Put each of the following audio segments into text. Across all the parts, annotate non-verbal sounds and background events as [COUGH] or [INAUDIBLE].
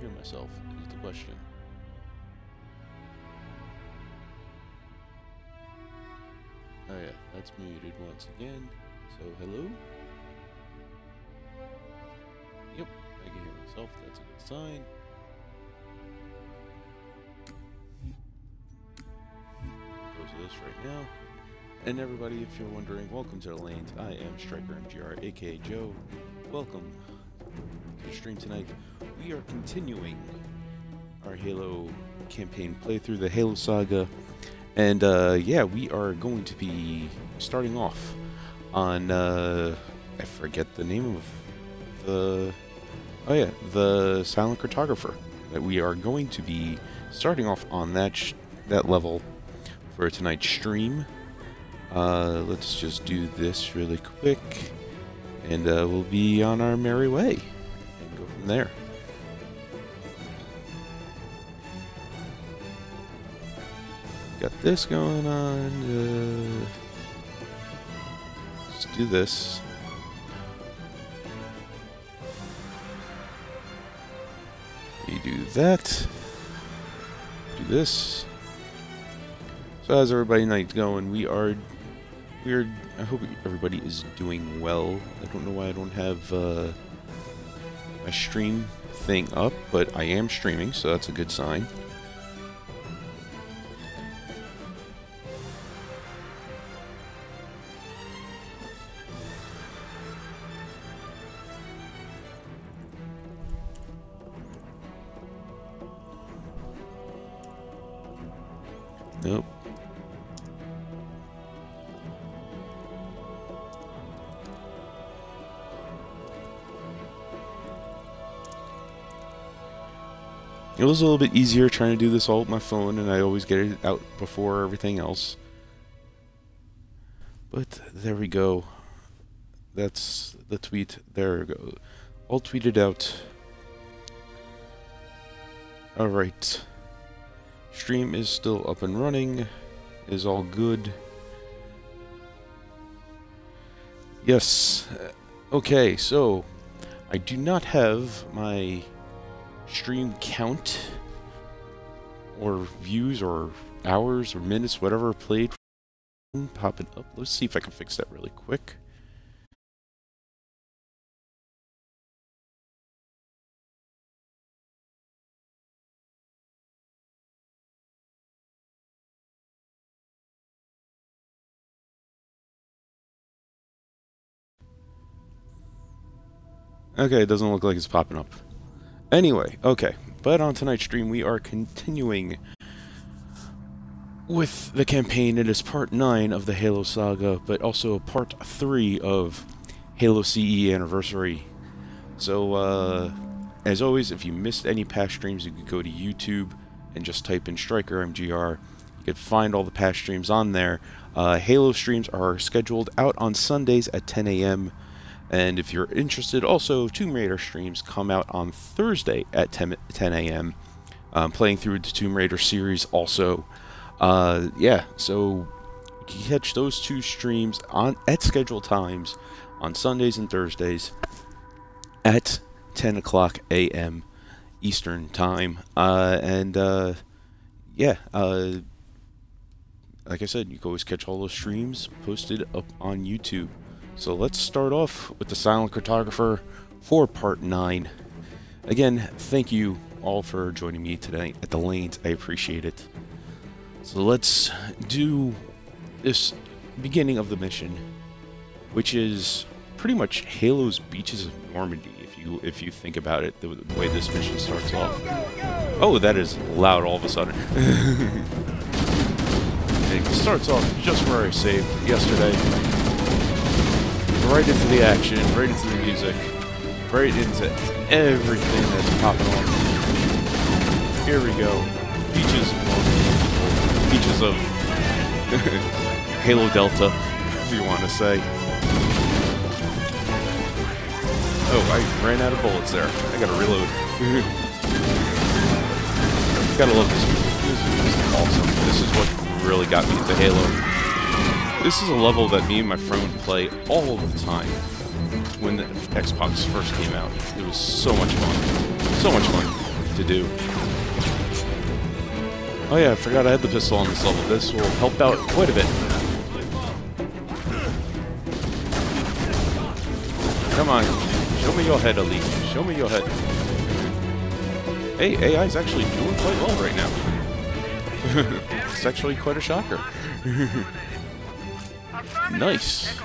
hear myself? Is the question. Oh yeah, that's muted once again. So hello? Yep, I can hear myself. That's a good sign. Close this right now. And everybody, if you're wondering, welcome to the lanes. I am Striker MGR, aka Joe. Welcome to the stream tonight. We are continuing our Halo campaign playthrough, the Halo Saga. And uh, yeah, we are going to be starting off on, uh, I forget the name of the, oh yeah, the Silent Cartographer. That we are going to be starting off on that that level for tonight's stream. Uh, let's just do this really quick, and uh, we'll be on our merry way, and go from there. This going on. Uh, let's do this. We do that. Do this. So how's everybody night going? We are we're I hope everybody is doing well. I don't know why I don't have uh, my stream thing up, but I am streaming, so that's a good sign. Was a little bit easier trying to do this all with my phone, and I always get it out before everything else. But there we go. That's the tweet. There we go. All tweeted out. Alright. Stream is still up and running. Is all good. Yes. Okay, so I do not have my stream count or views or hours or minutes, whatever played popping up. Let's see if I can fix that really quick. Okay, it doesn't look like it's popping up. Anyway, okay. But on tonight's stream, we are continuing with the campaign. It is part 9 of the Halo Saga, but also part 3 of Halo CE Anniversary. So, uh, as always, if you missed any past streams, you could go to YouTube and just type in Striker MGR. You could find all the past streams on there. Uh, Halo streams are scheduled out on Sundays at 10 a.m. And if you're interested, also Tomb Raider streams come out on Thursday at 10, 10 a.m. Um, playing through the Tomb Raider series also. Uh, yeah, so you catch those two streams on at scheduled times on Sundays and Thursdays at 10 o'clock a.m. Eastern time. Uh, and uh, yeah, uh, like I said, you can always catch all those streams posted up on YouTube. So let's start off with the Silent Cartographer for part 9. Again, thank you all for joining me tonight at the lanes. I appreciate it. So let's do this beginning of the mission, which is pretty much Halo's Beaches of Normandy, if you if you think about it, the, the way this mission starts off. Oh, that is loud all of a sudden. [LAUGHS] it starts off just where I saved yesterday right into the action, right into the music, right into everything that's popping off. Here we go. Beaches of Beaches [LAUGHS] of Halo Delta, if you want to say. Oh, I ran out of bullets there. I gotta reload. [LAUGHS] gotta love this. This is awesome. This is what really got me into Halo. This is a level that me and my friend would play all the time when the Xbox first came out. It was so much fun. So much fun to do. Oh yeah, I forgot I had the pistol on this level. This will help out quite a bit. Come on, show me your head, Elite. Show me your head. Hey, AI is actually doing quite well right now. [LAUGHS] it's actually quite a shocker. [LAUGHS] nice.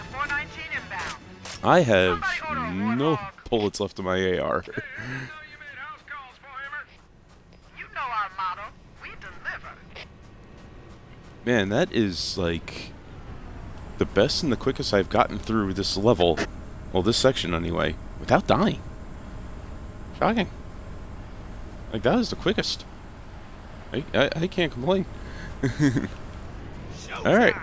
I have no bullets left in my AR. Man, that is like the best and the quickest I've gotten through this level. Well, this section anyway, without dying. Shocking. Like, that is the quickest. I, I, I can't complain. [LAUGHS] Alright,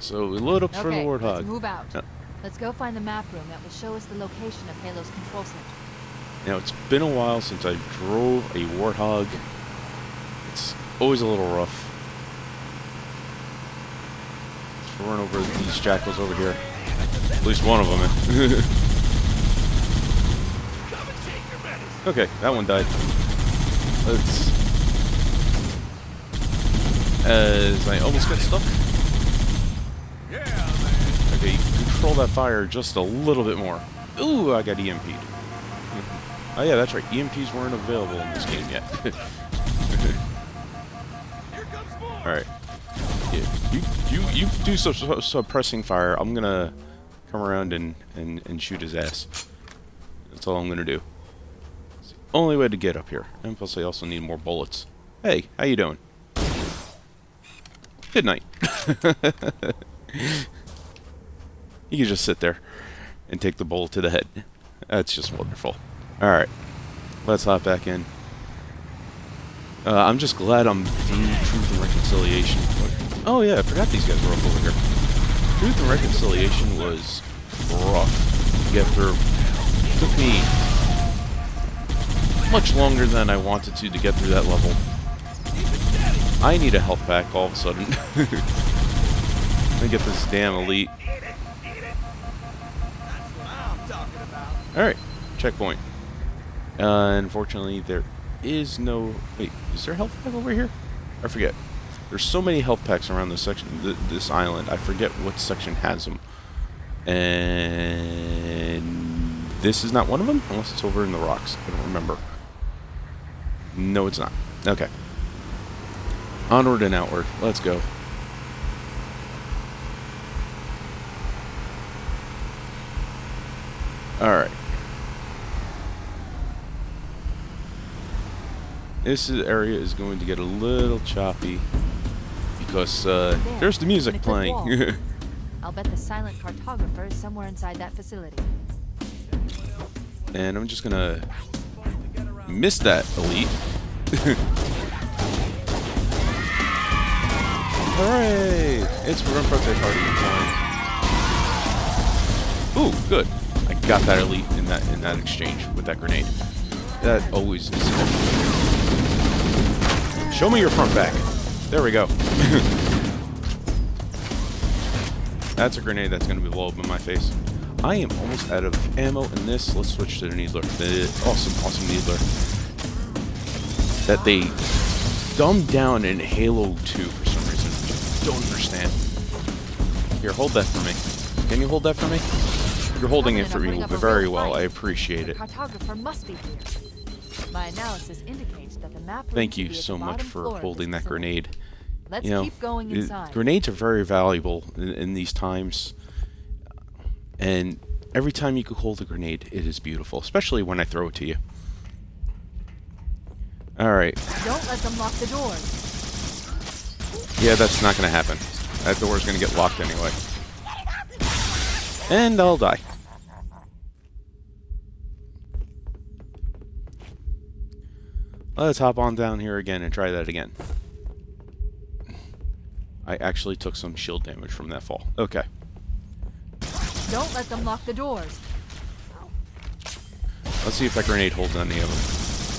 so we load up okay, for the Warthog. Let's move out. Uh, let's go find the map room that will show us the location of Halo's control center. Now, it's been a while since I drove a Warthog. It's always a little rough. Let's run over these jackals over here. At least one of them. [LAUGHS] okay, that one died. Let's... As I almost got stuck. Okay, control that fire just a little bit more. Ooh, I got EMP'd. Oh yeah, that's right. EMPs weren't available in this game yet. [LAUGHS] Alright. Yeah, you, you, you do some suppressing fire. I'm gonna come around and, and, and shoot his ass. That's all I'm gonna do. It's the only way to get up here. And plus I also need more bullets. Hey, how you doing? Good night. [LAUGHS] you can just sit there and take the bullet to the head. That's just wonderful. Alright, let's hop back in. Uh, I'm just glad I'm through Truth and Reconciliation. Oh yeah, I forgot these guys were up over here. Truth and Reconciliation was rough to get through. It took me much longer than I wanted to to get through that level. I need a health pack all of a sudden. [LAUGHS] Let me get this damn elite. Alright, checkpoint. Uh, unfortunately, there is no... Wait, is there health pack over here? I forget. There's so many health packs around this section, th this island. I forget what section has them. And this is not one of them, unless it's over in the rocks. I don't remember. No, it's not. Okay. Onward and outward. Let's go. Alright. This area is going to get a little choppy because uh, there, there's the music playing. [LAUGHS] I'll bet the silent cartographer is somewhere inside that facility. And I'm just gonna miss that elite. [LAUGHS] Hooray! It's Grunt Birthday Party time. Ooh, good. I got that elite in that in that exchange with that grenade. That always is. Show me your front back. There we go. [LAUGHS] that's a grenade that's going to be blow up in my face. I am almost out of ammo in this. Let's switch to the Needler. The awesome, awesome Needler. That they dumbed down in Halo 2 for some reason. Don't understand. Here, hold that for me. Can you hold that for me? You're holding it for me very well. I appreciate it. Cartographer must be here. My analysis indicates that the map Thank you so much for holding that grenade. Let's you know, keep going inside. grenades are very valuable in, in, these times. And every time you can hold a grenade, it is beautiful, especially when I throw it to you. Alright. Don't let them lock the doors. Yeah, that's not going to happen. That door is going to get locked anyway. And I'll die. Let's hop on down here again and try that again. I actually took some shield damage from that fall. Okay. Don't let them lock the doors. Let's see if that grenade holds any of them.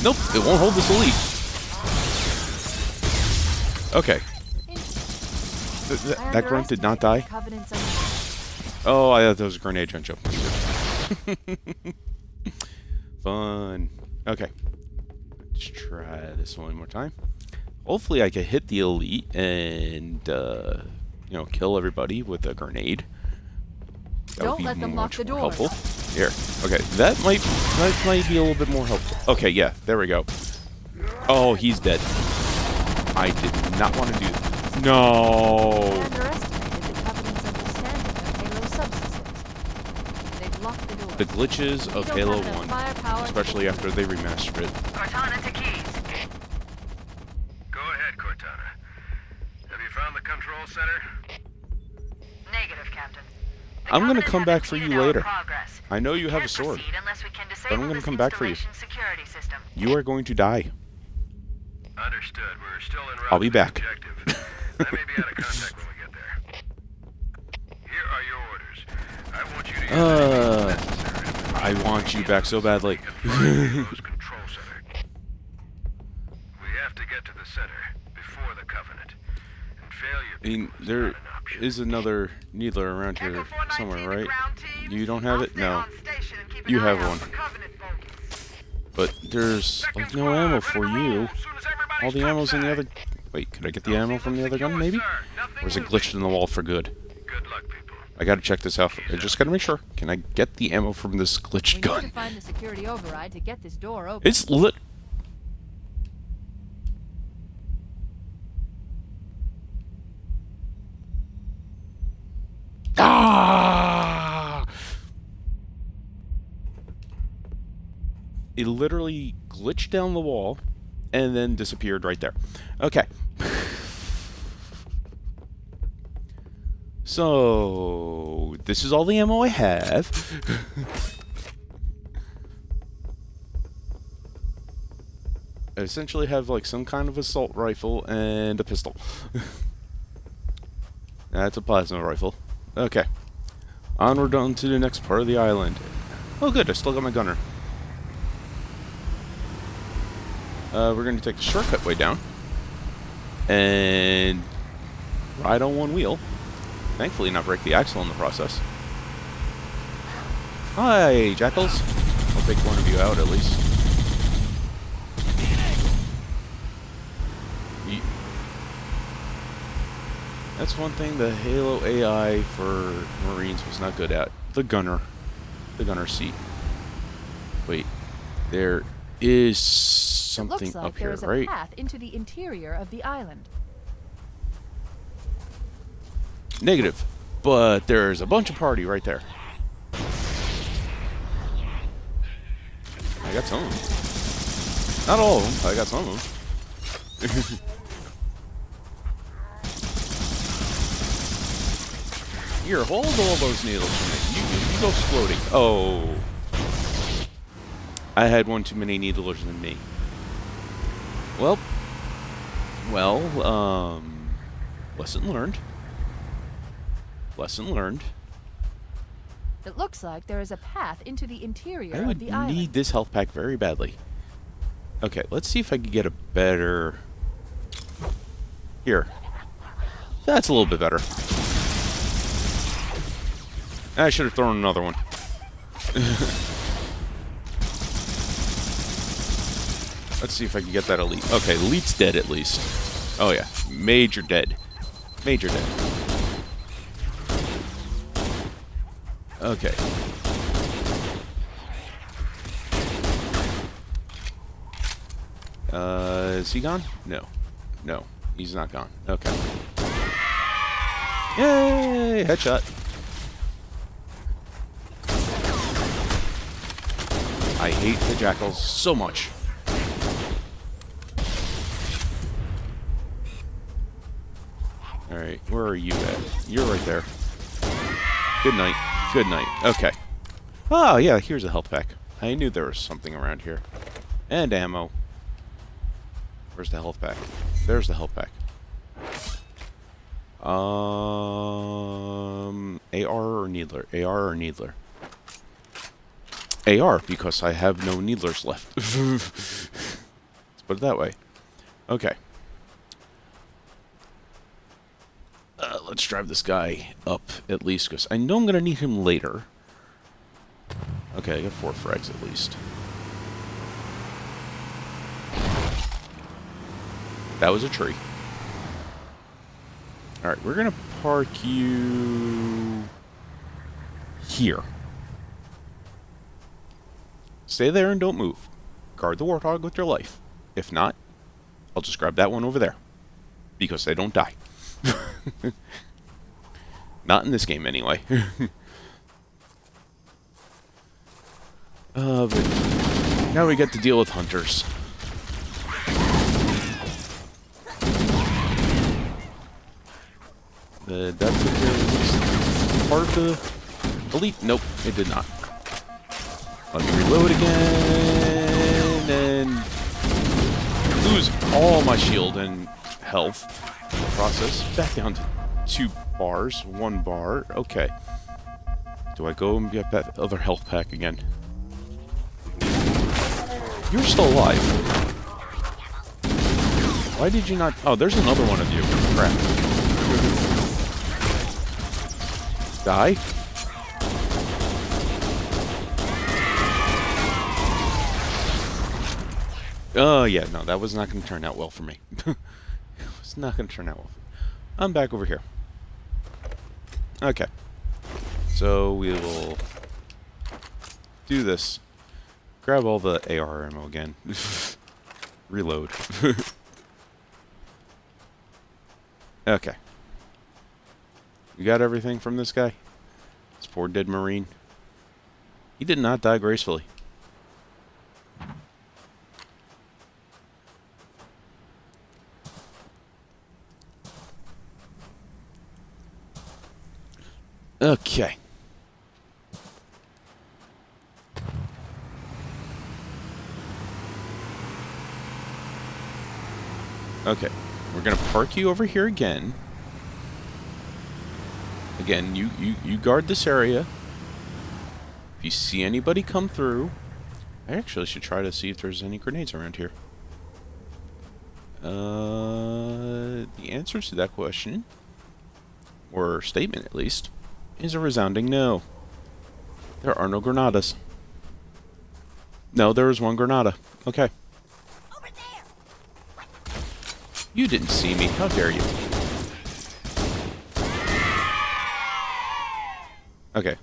Nope, it won't hold this elite. Okay. Th th that grunt did not die? underestimated the Covenant's un- Oh, I thought that was a grenade jump. [LAUGHS] Fun. Okay. Let's try this one more time. Hopefully I can hit the elite and, uh, you know, kill everybody with a grenade. That Don't let them lock the doors. Helpful. Here. Okay, that might that might be a little bit more helpful. Okay, yeah, there we go. Oh, he's dead. I did not want to do that. No. I underestimated the Covenant's understanding of Halo subsystems. They've locked the glitches of Halo 1, especially after they remastered it. Cortana to Keyes. Go ahead, Cortana. Have you found the control center? Negative, Captain. The I'm gonna come back for you later. Progress. I know you have a sword. proceed unless we can I'm gonna come back for you. system. You are going to die. Understood. We're still in I'll be back. Objective. I may be out of contact when we get there. Here are your orders. I want you to use Uh, anything necessary to I want you back so badly. confirm [LAUGHS] Halo's control center. [LAUGHS] We have to get to the center before the Covenant. I mean, there is another Needler around here somewhere, right? You don't have it? No. on station and keep an You have one. for Covenant bogies. But there's like no ammo for you. as soon as everybody's All the ammo's in the other... Wait, could I get the ammo from the other gun, maybe? Or is it glitched in the wall for good? Good luck, people. I gotta check this out. I just gotta make sure. Can I get the ammo from this glitched We gun? find the security override to get this door open. It's lit. Ah! It literally glitched down the wall and then disappeared right there. Okay. [LAUGHS] So, this is all the ammo I have. I essentially have like some kind of assault rifle and a pistol. [LAUGHS] That's a plasma rifle. Okay. Onward on to the next part of the island. Oh good, I still got my gunner. Uh, we're going to take the shortcut way down. And ride on one wheel. Thankfully not break the axle in the process. Hi, Jackals. I'll take one of you out at least. That's one thing the Halo AI for Marines was not good at. The gunner. The gunner seat. Wait. There is something like up there here, right? path into the interior of the island. Negative. But there's a bunch of party right there. I got some of them. Not all of them, I got some of them. [LAUGHS] Here, hold all those needles for me. You, you go exploding. Oh. I had one too many needlers than me. Well. Well, um. Lesson learned. Lesson learned. It looks like there is a path into the interior I would need island. this health pack very badly. Okay, let's see if I can get a better... Here. That's a little bit better. I should have thrown another one. [LAUGHS] let's see if I can get that elite. Okay, elite's dead at least. Oh yeah, major dead. Major dead. Okay. Uh, is he gone? No. No, he's not gone. Okay. Yay! Headshot. I hate the jackals so much. Alright, where are you at? You're right there. Good night. Good night. Okay. Oh, yeah, here's a health pack. I knew there was something around here. And ammo. Where's the health pack? There's the health pack. Um, AR or Needler? AR or Needler? AR because I have no needlers left. [LAUGHS] Let's put it that way. Okay. Uh, let's drive this guy up at least because I know I'm going to need him later. Okay, I got four frags at least. That was a tree. Alright, we're going to park you here. Stay there and don't move. Guard the warthog with your life. If not, I'll just grab that one over there. Because they don't die. [LAUGHS] not in this game, anyway. [LAUGHS] uh, but now we get to deal with hunters. Uh, that took care of part of the elite. Nope, it did not. Let me reload again and lose all my shield and health in the process. Back down to two bars, one bar. Okay. Do I go and get that other health pack again? You're still alive. Why did you not... Oh, there's another one of you. Crap. Die. Oh, yeah, no, that was not going to turn out well for me. [LAUGHS] it was not going to turn out well. I'm back over here. Okay. So we will do this. Grab all the AR ammo again. [LAUGHS] Reload. [LAUGHS] okay. You got everything from this guy? This poor dead Marine. He did not die gracefully. Okay. Okay. We're going to park you over here again. Again, you, you, you guard this area. If you see anybody come through... I actually should try to see if there's any grenades around here. Uh, the answer to that question, or statement at least, is a resounding no. There are no granadas. No, there is one granada. Okay. You didn't see me. How dare you? Okay.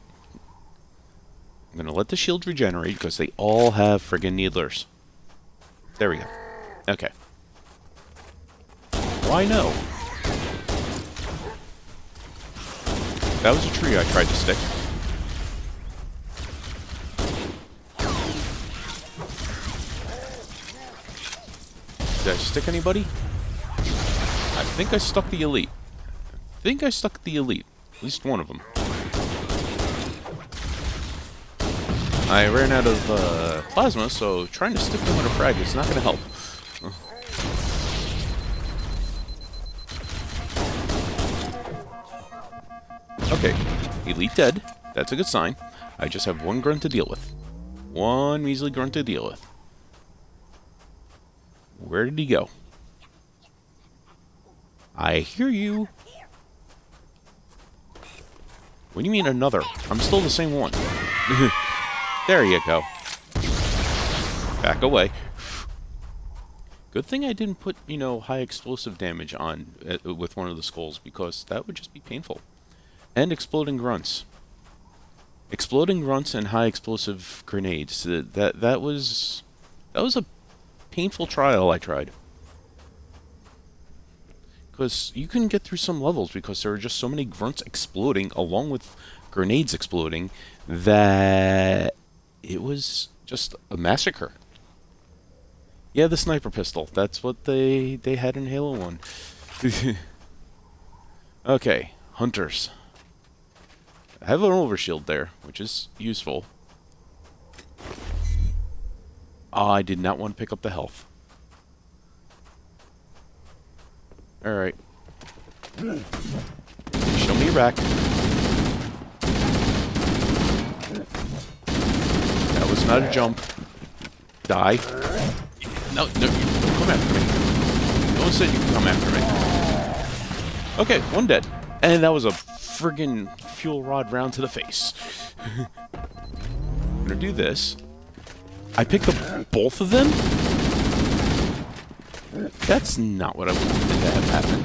I'm gonna let the shield regenerate because they all have friggin' needlers. There we go. Okay. Why no? That was a tree I tried to stick. Did I stick anybody? I think I stuck the elite. I think I stuck the elite. At least one of them. I ran out of uh, plasma, so trying to stick them with a frag is not going to help. Okay, Elite dead. That's a good sign. I just have one grunt to deal with. One measly grunt to deal with. Where did he go? I hear you. What do you mean another? I'm still the same one. [LAUGHS] There you go. Back away. Good thing I didn't put, you know, high explosive damage on uh, with one of the skulls, because that would just be painful. And exploding grunts. Exploding grunts and high explosive grenades. Uh, that that was that was a painful trial I tried. Because you couldn't get through some levels because there were just so many grunts exploding along with grenades exploding that it was just a massacre. Yeah, the sniper pistol. That's what they they had in Halo 1. [LAUGHS] okay, hunters. I have an overshield there, which is useful. I did not want to pick up the health. Alright. Show me your back. was not a jump. Die. No, no, come after me. No one said you could come after me. Okay, one dead. And that was a friggin' fuel rod round to the face. I'm [LAUGHS] gonna do this. I picked up both of them? That's not what I wanted to have happen.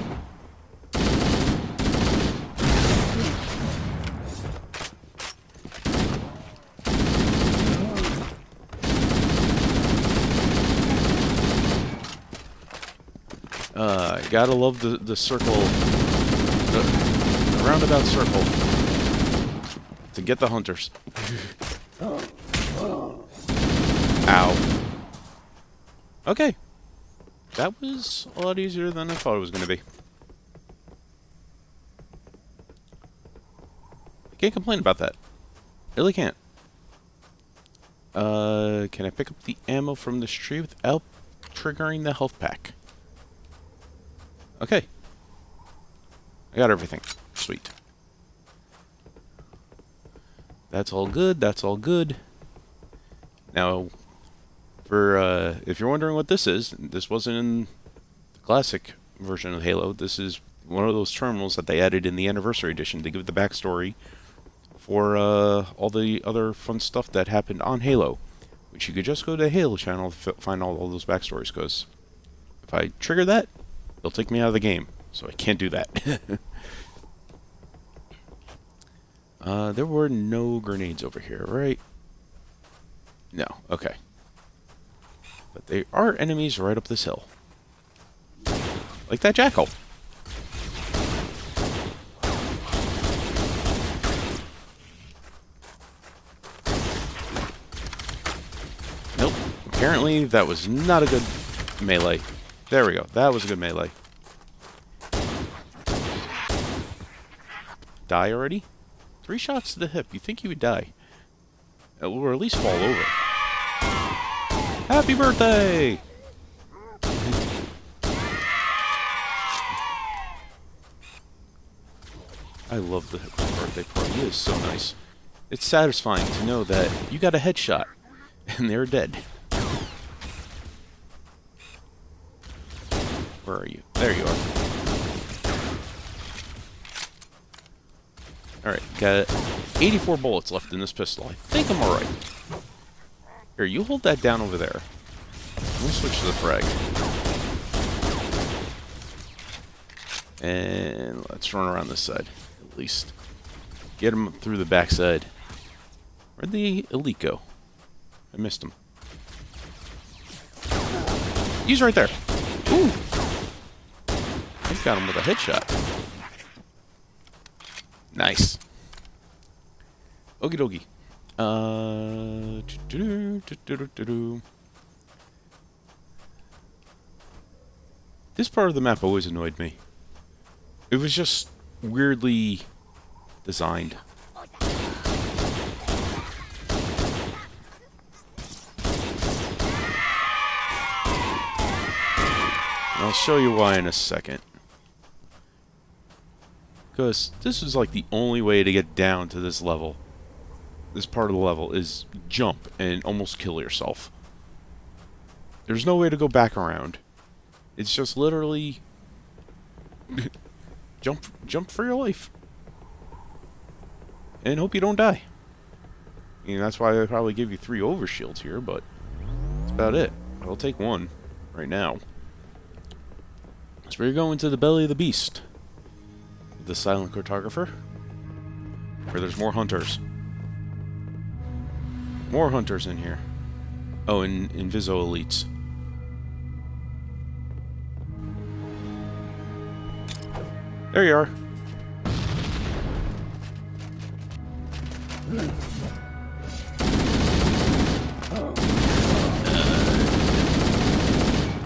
Uh, gotta love the, the circle, the roundabout circle to get the hunters. Ow. Okay. That was a lot easier than I thought it was going to be. I can't complain about that. Really can't. Uh, can I pick up the ammo from this tree without triggering the health pack? Okay. I got everything. Sweet. That's all good. That's all good. Now, for uh, if you're wondering what this is, this wasn't in the classic version of Halo. This is one of those terminals that they added in the Anniversary Edition to give the backstory for uh, all the other fun stuff that happened on Halo. Which you could just go to the Halo channel to find all, all those backstories, because if I trigger that, They'll take me out of the game, so I can't do that. [LAUGHS] uh, there were no grenades over here, right? No, okay. But there are enemies right up this hill. Like that jackal. Nope. Apparently that was not a good melee. There we go. That was a good melee. Die already? Three shots to the hip. You think you would die. Uh, or at least fall over. Happy birthday! I love the birthday party. It is so nice. It's satisfying to know that you got a headshot [LAUGHS] and they're dead. Where are you? There you are. Alright, got 84 bullets left in this pistol. I think I'm alright. Here, you hold that down over there. Me switch to the frag. And let's run around this side, at least. Get him through the backside. Where'd the elite go? I missed him. He's right there. Ooh! got him with a headshot. Nice. Okie dokie. Uh, this part of the map always annoyed me. It was just weirdly designed. I'll show you why in a second. Because this is like the only way to get down to this level. This part of the level is jump and almost kill yourself. There's no way to go back around. It's just literally [LAUGHS] jump jump for your life. And hope you don't die. Mean, that's why I probably give you three overshields here, but that's about it. I'll take one right now. So we're going to the belly of the beast the silent cartographer. Where there's more hunters. More hunters in here. Oh, and Inviso elites. There you are.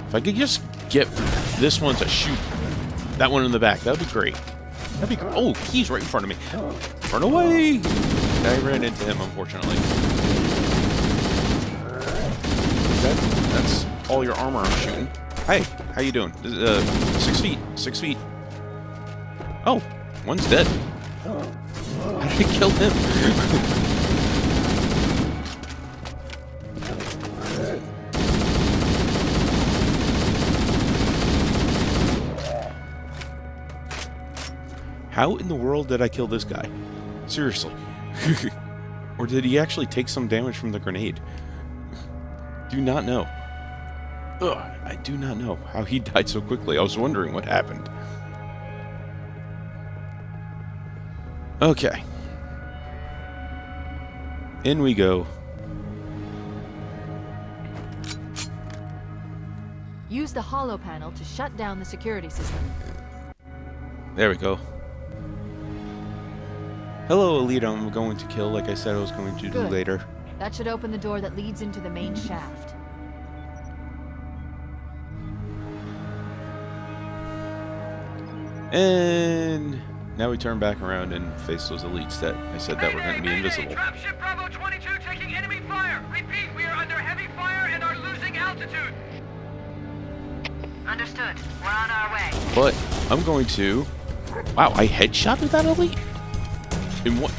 if I could just get this one to shoot that one in the back, that would be great. That'd be Oh, he's right in front of me. Run away! I ran into him, unfortunately. That, that's all your armor I'm shooting. Hey, how you doing? Uh, six feet. Six feet. Oh, one's dead. How did I kill him? [LAUGHS] How in the world did I kill this guy? Seriously. [LAUGHS] or did he actually take some damage from the grenade? do not know. Ugh, I do not know how he [LAUGHS] died so quickly. I was wondering what happened. Okay. In we go. Use the holo panel to shut down the security system. There we go. Hello, Elite. I'm going to kill like I said I was going to do later. That should open the door that leads into the main shaft. And now we turn back around and face those elites that I said that were going to be Mayday, invisible. Mayday, Dropship Bravo 22 taking enemy fire. Repeat, we are under heavy fire and are losing altitude. Understood. We're on our way. But I'm going to... Wow, I headshotted that elite? In what?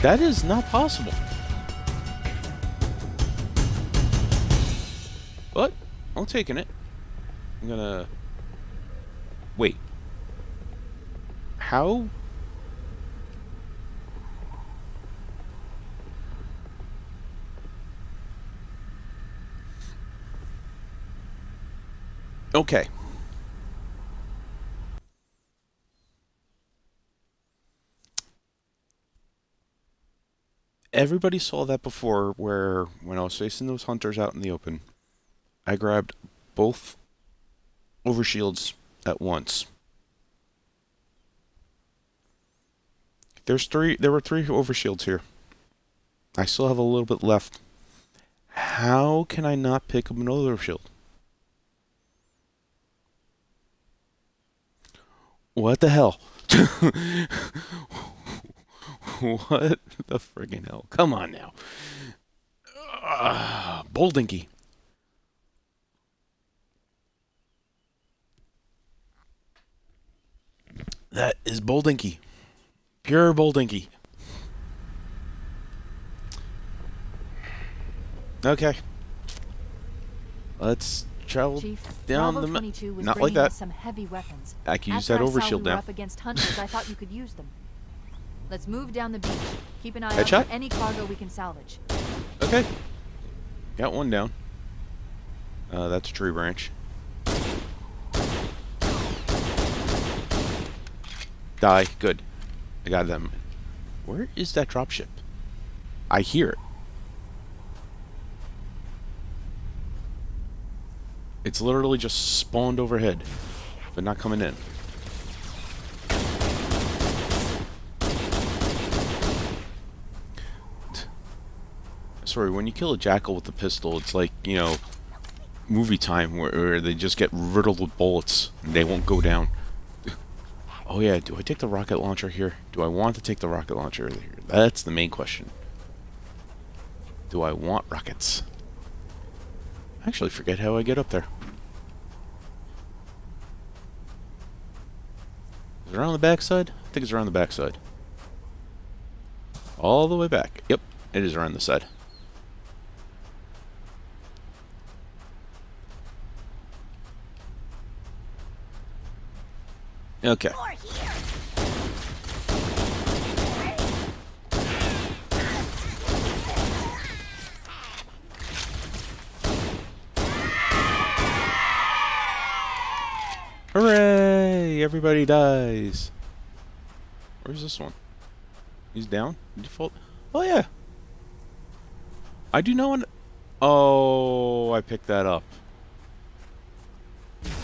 That is not possible. But, I'm taking it. I'm gonna... Wait. How? Okay. Everybody saw that before where when I was facing those hunters out in the open, I grabbed both overshields at once. There's three there were three overshields here. I still have a little bit left. How can I not pick up another overshield? What the hell? [LAUGHS] [LAUGHS] [LAUGHS] what the friggin' hell? Come on now. Uh, Boldinky. That is Boldinky. Pure Boldinky. Okay. Let's travel Chief, down Bravo the ma- 22 was Not like that. some heavy weapons. I can use After that I saw we overshield now. up against hunters, I thought you could use them. Let's move down the beach. Keep an eye Headshot? for any cargo we can salvage. Okay. Got one down. Uh, that's a tree branch. Die. Good. I got them. Where is that dropship? I hear it. It's literally just spawned overhead, but not coming in. Sorry, when you kill a jackal with a pistol, it's like, you know, movie time where, where they just get riddled with bullets and they won't go down. [LAUGHS] Oh yeah, do I take the rocket launcher here? Do I want to take the rocket launcher here? That's the main question. Do I want rockets? I actually forget how I get up there. Is it around the backside? I think it's around the backside. All the way back. Yep, it is around the side. Okay. Hooray! Everybody dies. Where's this one? He's down? Default? Oh, yeah. I do know. An oh, I picked that up.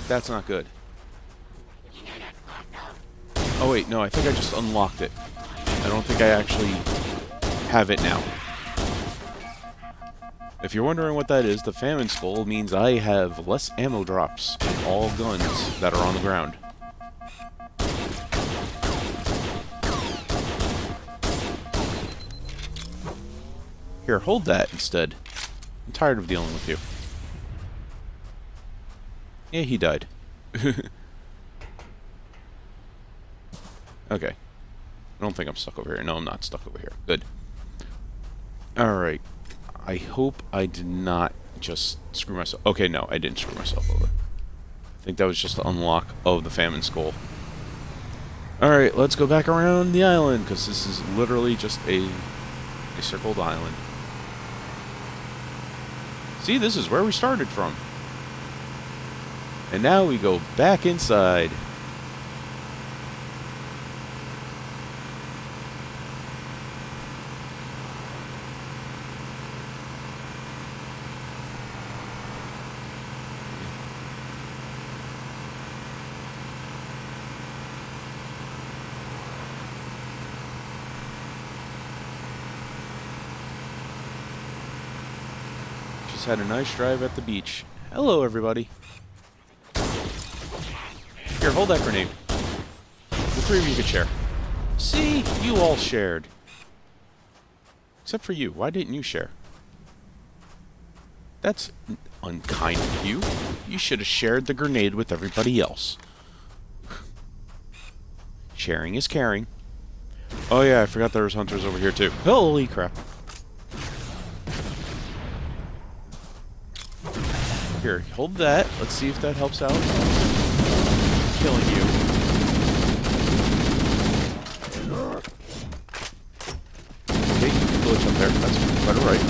That's not good. Oh, wait. No, I think I just unlocked it. I don't think I actually have it now. If you're wondering what that is, the famine skull means I have less ammo drops in all guns that are on the ground. Here, hold that instead. I'm tired of dealing with you. Yeah, he died. [LAUGHS] okay. I don't think I'm stuck over here. No, I'm not stuck over here. Good. Alright. I hope I did not just screw myself. Okay, no, I didn't screw myself over. I think that was just the unlock of the famine skull. Alright, let's go back around the island, because this is literally just a, a circled island. See, this is where we started from. And now we go back inside. Just had a nice drive at the beach. Hello, everybody. Here, hold that grenade. The three of you could share. See? You all shared. Except for you. Why didn't you share? That's unkind of you. You should have shared the grenade with everybody else. Sharing is caring. Oh yeah, I forgot there was hunters over here too. Holy crap. Here, hold that. Let's see if that helps out. Killing you. Okay, you can glitch up there. That's quite alright.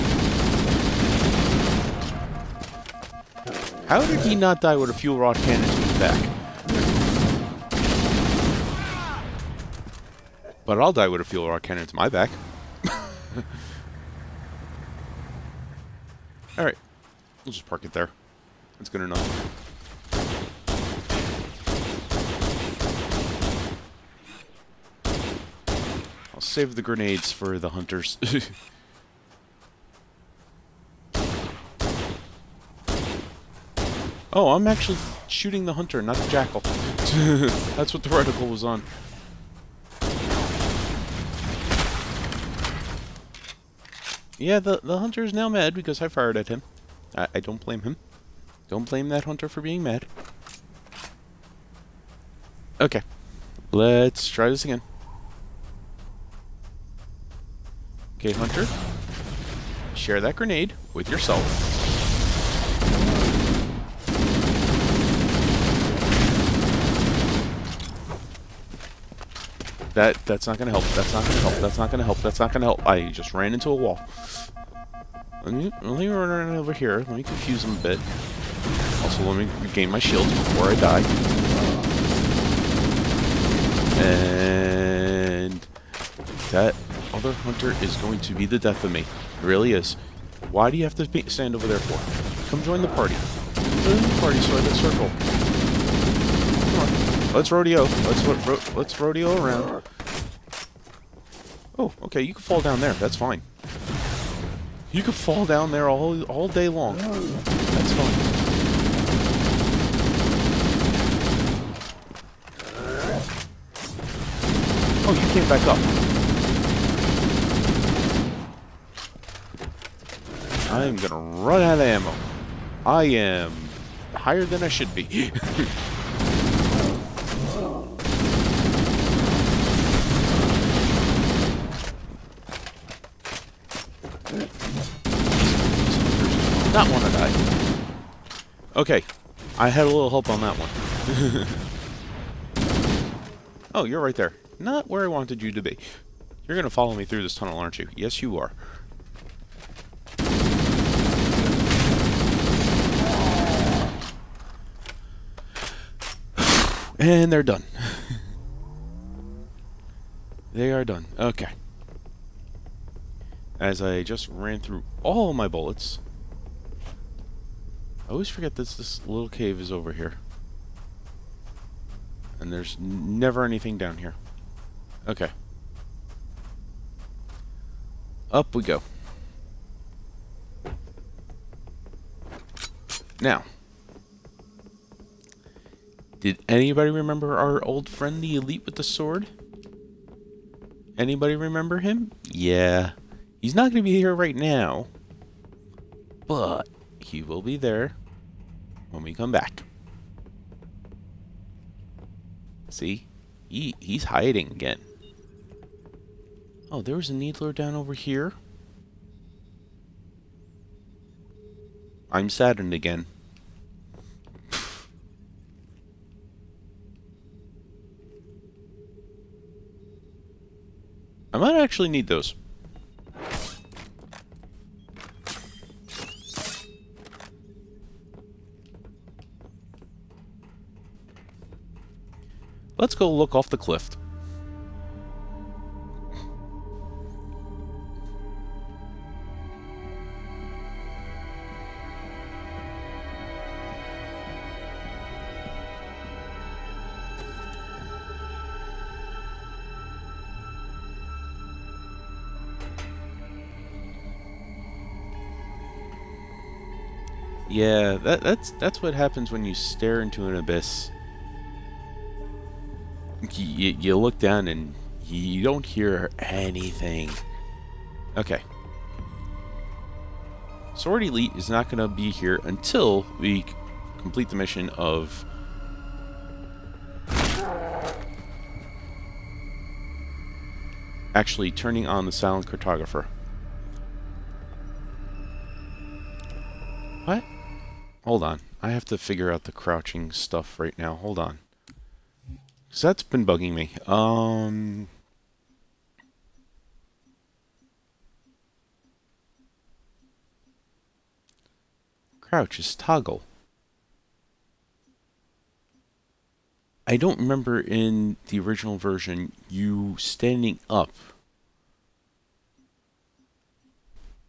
How did he not die with a fuel rod cannon to his back? But I'll die with a fuel rod cannon to my back. [LAUGHS] Alright. We'll just park it there. That's good enough. I'll save the grenades for the hunters. [LAUGHS] oh, I'm actually shooting the hunter, not the jackal. [LAUGHS] That's what the reticle was on. Yeah, the, the hunter is now mad because I fired at him. I, I don't blame him. Don't blame that hunter for being mad. Okay. Let's try this again. Okay, Hunter. Share that grenade with yourself. That that's not gonna help. That's not gonna help. That's not gonna help. That's not gonna help. I just ran into a wall. Let me, let me run around over here. Let me confuse him a bit. Also, let me regain my shield before I die. And that other hunter is going to be the death of me. It really is. Why do you have to stand over there for? Come join the party. Join the party so I can circle. Come on. Let's rodeo. Let's ro let's rodeo around. Oh, okay. You can fall down there. That's fine. You can fall down there all all day long. That's fine. Came back up. I'm gonna run out of ammo. I am higher than I should be. [LAUGHS] Not want to die. Okay, I had a little help on that one. [LAUGHS] oh, you're right there. Not where I wanted you to be. You're going to follow me through this tunnel, aren't you? Yes, you are. [SIGHS] And they're done. [LAUGHS] they are done. Okay. As I just ran through all my bullets. I always forget that this little cave is over here. And there's never anything down here. Okay. Up we go. Now. Did anybody remember our old friend, the Elite with the sword? Anybody remember him? Yeah. He's not going to be here right now. But he will be there when we come back. See? He, he's hiding again. Oh, there was a needler down over here. I'm saddened again. I might actually need those. Let's go look off the cliff. Yeah, that, that's that's what happens when you stare into an abyss. You, you look down and you don't hear anything. Okay. Sword Elite is not going to be here until we complete the mission of... Actually turning on the Silent Cartographer. What? Hold on. I have to figure out the crouching stuff right now. Hold on. That's been bugging me. Um... Crouch is toggle. I don't remember in the original version you standing up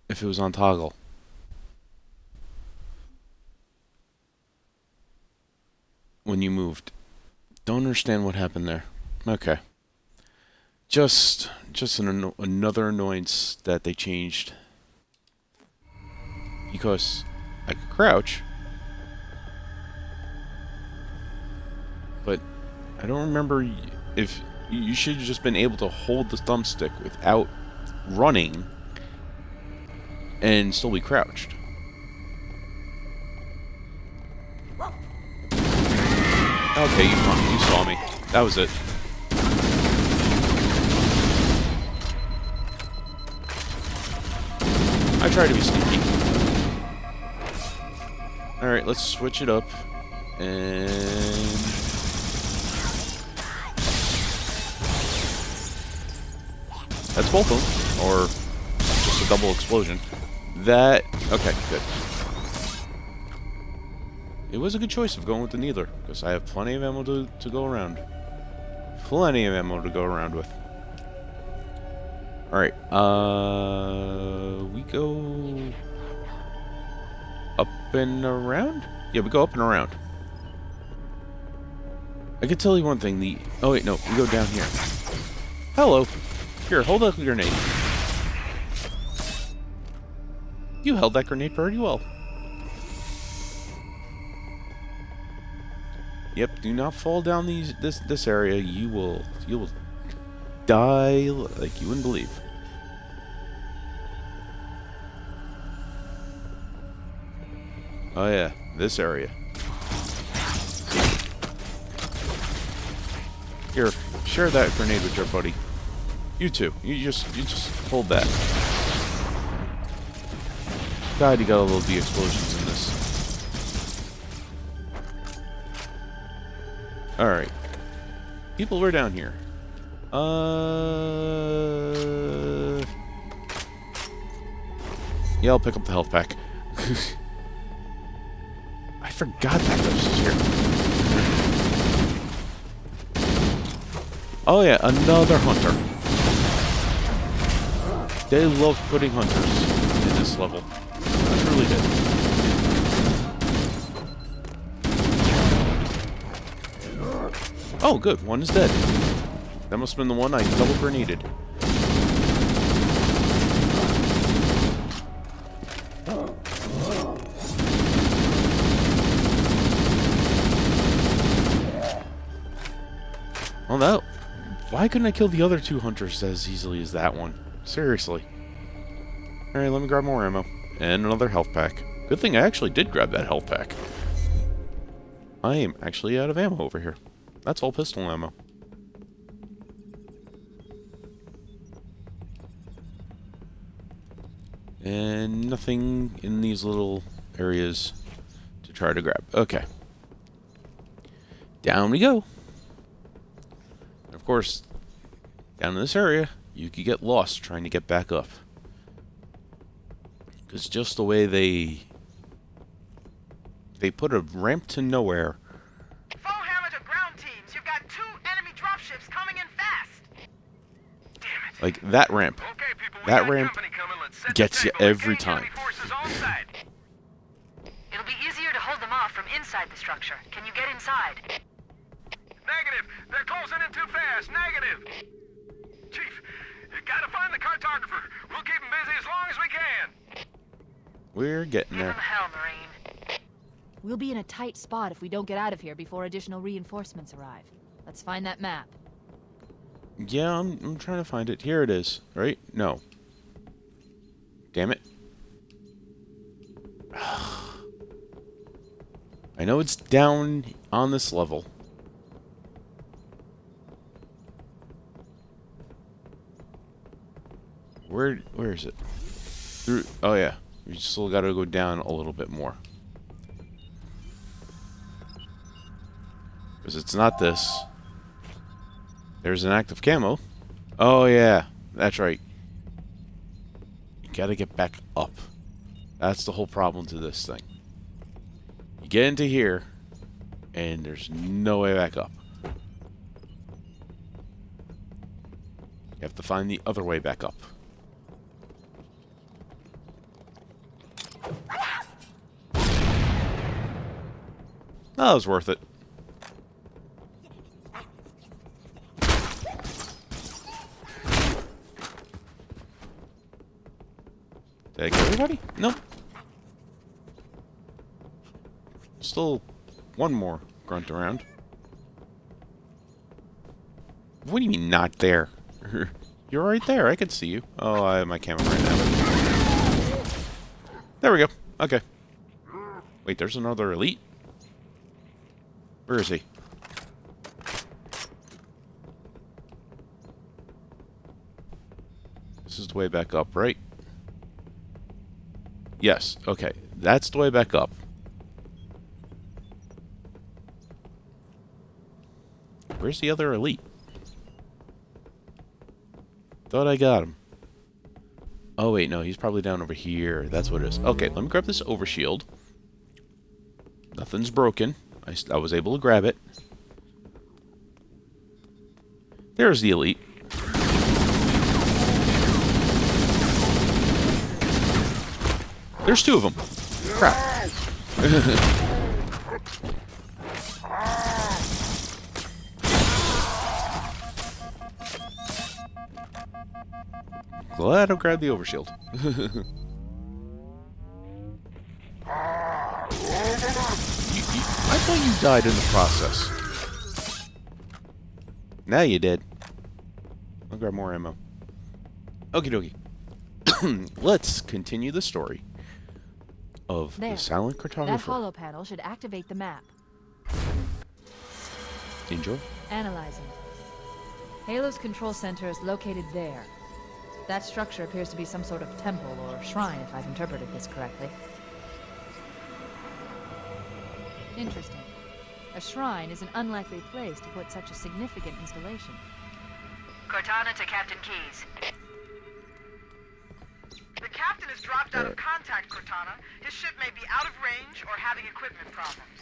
if it was on toggle. When you moved. Don't understand what happened there. Okay. Just, just an another annoyance that they changed. Because I could crouch. But I don't remember if you should have just been able to hold the thumbstick without running and still be crouched. Okay, you, you saw me. That was it. I try to be sneaky. Alright, let's switch it up. And... That's both of them. Or just a double explosion. That... Okay, good. It was a good choice of going with the Needler, because I have plenty of ammo to, to go around. Plenty of ammo to go around with. Alright, uh... We go... Up and around? Yeah, we go up and around. I can tell you one thing, the... Oh wait, no, we go down here. Hello. Here, hold up the grenade. You held that grenade pretty well. Yep, do not fall down these this this area. You will you will die like you wouldn't believe. Oh yeah, this area. Here, share that grenade with your buddy. You too. You just you just hold that. God, you got a little de-explosions Alright. People were down here. Uh... Yeah, I'll pick up the health pack. [LAUGHS] I forgot that is here. Oh yeah, another hunter. They love putting hunters in this level. That's really good. Oh, good. One is dead. That must have been the one I double grenaded. Well, that... Why couldn't I kill the other two hunters as easily as that one? Seriously. Alright, let me grab more ammo. And another health pack. Good thing I actually did grab that health pack. I am actually out of ammo over here. That's all pistol ammo. And nothing in these little areas to try to grab. Okay. Down we go. of course, down in this area, you could get lost trying to get back up. It's just the way they they put a ramp to nowhere. Foehammer to ground teams. You've got two enemy dropships coming in fast. Damn it. Like that ramp Okay, people, That ramp company coming. Let's set the gets you every time. forces on side. It'll be easier to hold them off from inside the structure. Can you get inside? Negative. They're closing in too fast. Negative. Chief, you gotta find the cartographer. We'll keep him busy as long as we can. we're getting Give there. them hell, Marine. We'll be in a tight spot if we don't get out of here before additional reinforcements arrive. Let's find that map. Yeah, I'm I'm trying to find it. Here it is. Right? No. Damn it. [SIGHS] I know it's down on this level. Where where is it? Through oh yeah. We still gotta go down a little bit more. Because it's not this. There's an active camo. Oh yeah, that's right. You gotta get back up. That's the whole problem to this thing. You get into here, and there's no way back up. You have to find the other way back up. That was worth it. Did I everybody? No. Still one more grunt around. What do you mean not there? [LAUGHS] You're right there. I can see you. Oh, I have my camera right now. There we go. Okay. Wait, there's another elite? Where is he? This is the way back up, right? Yes, okay. That's the way back up. Where's the other elite? Thought I got him. Oh, wait, no, he's probably down over here. That's what it is. Okay, let me grab this overshield. Nothing's broken. I, I was able to grab it. There's the elite. There's two of them. Crap. [LAUGHS] Glad I grabbed the overshield. You- you- I thought you died in the process. Now you did. I'll grab more ammo. Okie dokie. [CLEARS THROAT] Let's continue the story of There. the silent That cartographer. holo panel should activate the map. Enjoy. Analyzing. Halo's control center is located there. That structure appears to be some sort of temple or shrine, if I've interpreted this correctly. Interesting. A shrine is an unlikely place to put such a significant installation. Cortana to Captain Keyes. The captain has dropped out of contact, Cortana. His ship may be out of range or having equipment problems.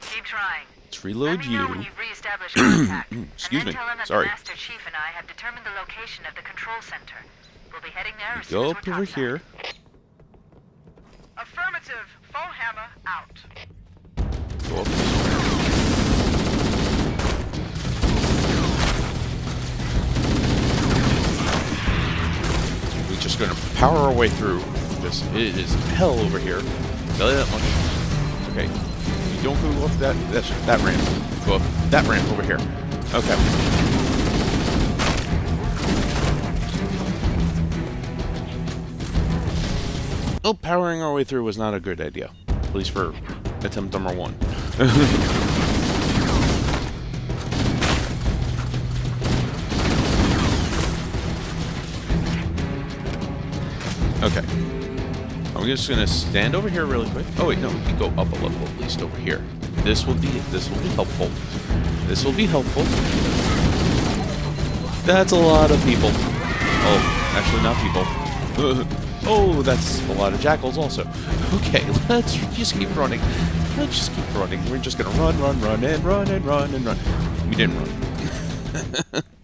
Keep trying. Let's Let reload me know when you. you've reestablished [CLEARS THROAT] contact. Excuse me. tell him that Sorry. Master Chief and I have determined the location of the control center. We'll be heading there Go up over here. Affirmative. Foehammer out. Go up Just gonna power our way through this. It is hell over here. Tell you that much. Okay. You don't go up that that ramp. Go up that ramp over here. Okay. Oh, powering our way through was not a good idea. At least for attempt number one. [LAUGHS] Okay. I'm just gonna stand over here really quick. Oh wait, no, we can go up a level at least over here. This will be this will be helpful. This will be helpful. That's a lot of people. Oh, actually not people. [LAUGHS] oh, that's a lot of jackals also. Okay, [LAUGHS] let's just keep running. Let's just keep running. We're just gonna run, run, run, and run, and run, and run. We didn't run. [LAUGHS]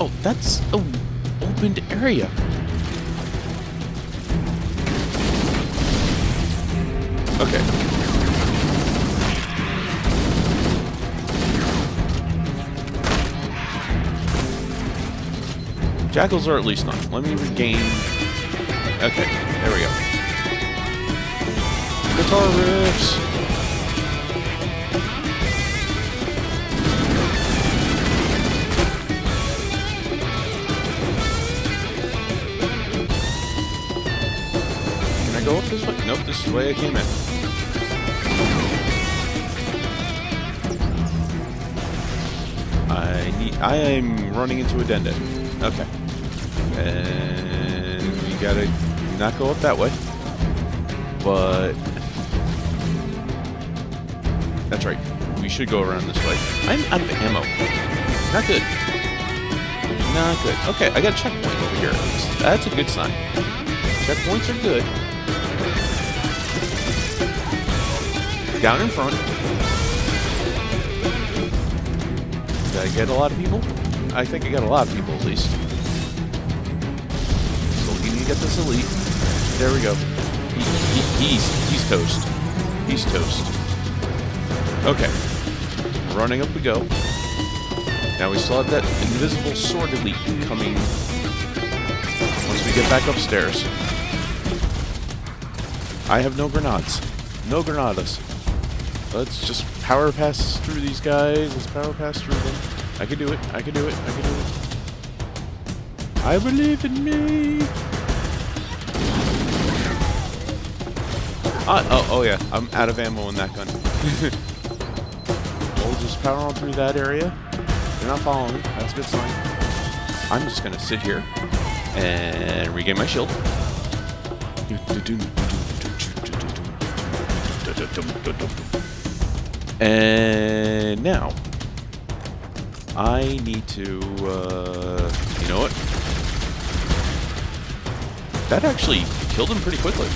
oh, that's a opened area. Okay. Jackals are at least not. Let me regain... Okay, there we go. Guitar riffs! Nope, this is the way I came in. I need. I am running into a dende. Okay. And we gotta not go up that way. But that's right. We should go around this way. I'm out of ammo. Not good. Not good. Okay, I got a checkpoint over here. That's a good sign. Checkpoints are good. Down in front. Did I get a lot of people? I think I got a lot of people at least. So we need to get this elite. There we go. He, he, he's he's toast. He's toast. Okay. Running up we go. Now we still have that invisible sword elite coming once we get back upstairs. I have no grenades. No granadas. Let's just power pass through these guys. Let's power pass through them. I can do it. I can do it. I can do it. I believe in me. Ah, oh, oh yeah. I'm out of ammo in that gun. we'll just power on through that area. They're not following me. That's a good sign. I'm just gonna sit here and regain my shield. And now, I need to, uh, you know what? That actually killed him pretty quickly.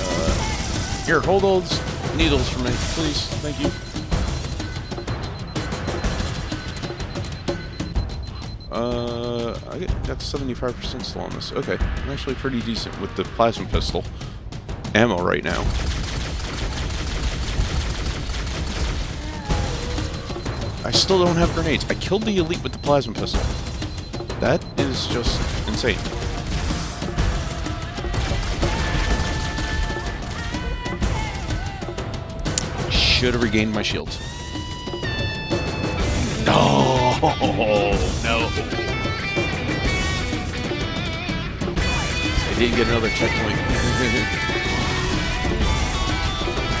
Uh, here, hold those needles for me, please. Thank you. I got 75% still on this. Okay, I'm actually pretty decent with the plasma pistol ammo right now. I still don't have grenades. I killed the elite with the plasma pistol. That is just insane. Should have regained my shields. [LAUGHS] No, oh. Didn't get another checkpoint. I'm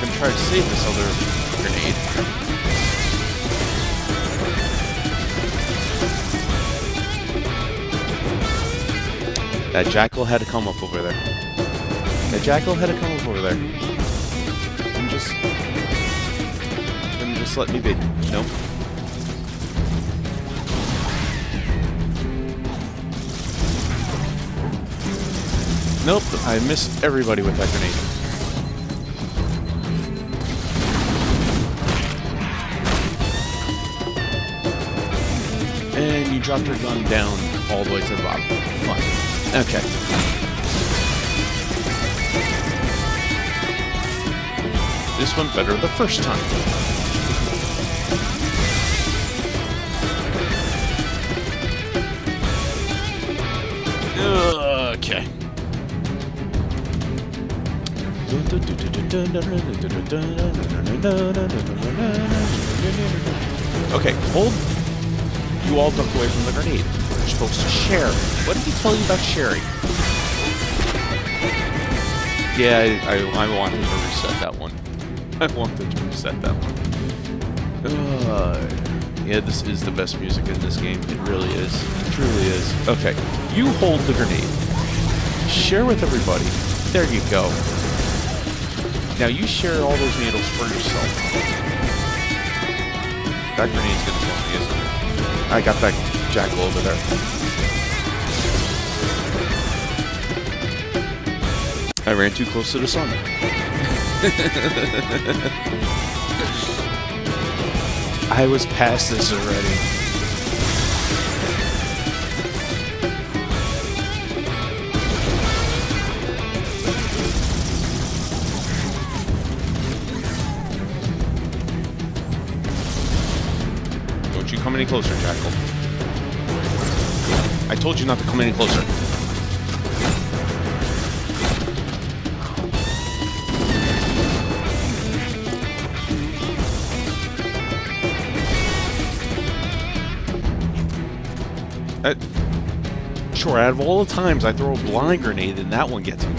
[LAUGHS] gonna try to save this other grenade. That jackal had to come up over there. That jackal had to come up over there. And just... And just let me be. Nope. Nope, I missed everybody with that grenade. And you dropped your gun down all the way to the bottom. Fun. Okay. This went better the first time. Okay, hold. You all duck away from the grenade. You're supposed to share. What did he tell you about sharing? Yeah, I, I, I wanted to reset that one. [LAUGHS] I wanted to reset that one. Uh, Yeah, this is the best music in this game. It really is. It truly is. Okay, you hold the grenade. Share with everybody. There you go. Now you share all those needles for yourself. That grenade's gonna kill me, isn't it? I got that jackal over there. I ran too close to the sun. [LAUGHS] I was past this already. Any closer, Jackal. I told you not to come any closer. Uh, sure, out of all the times I throw a blind grenade, and that one gets me.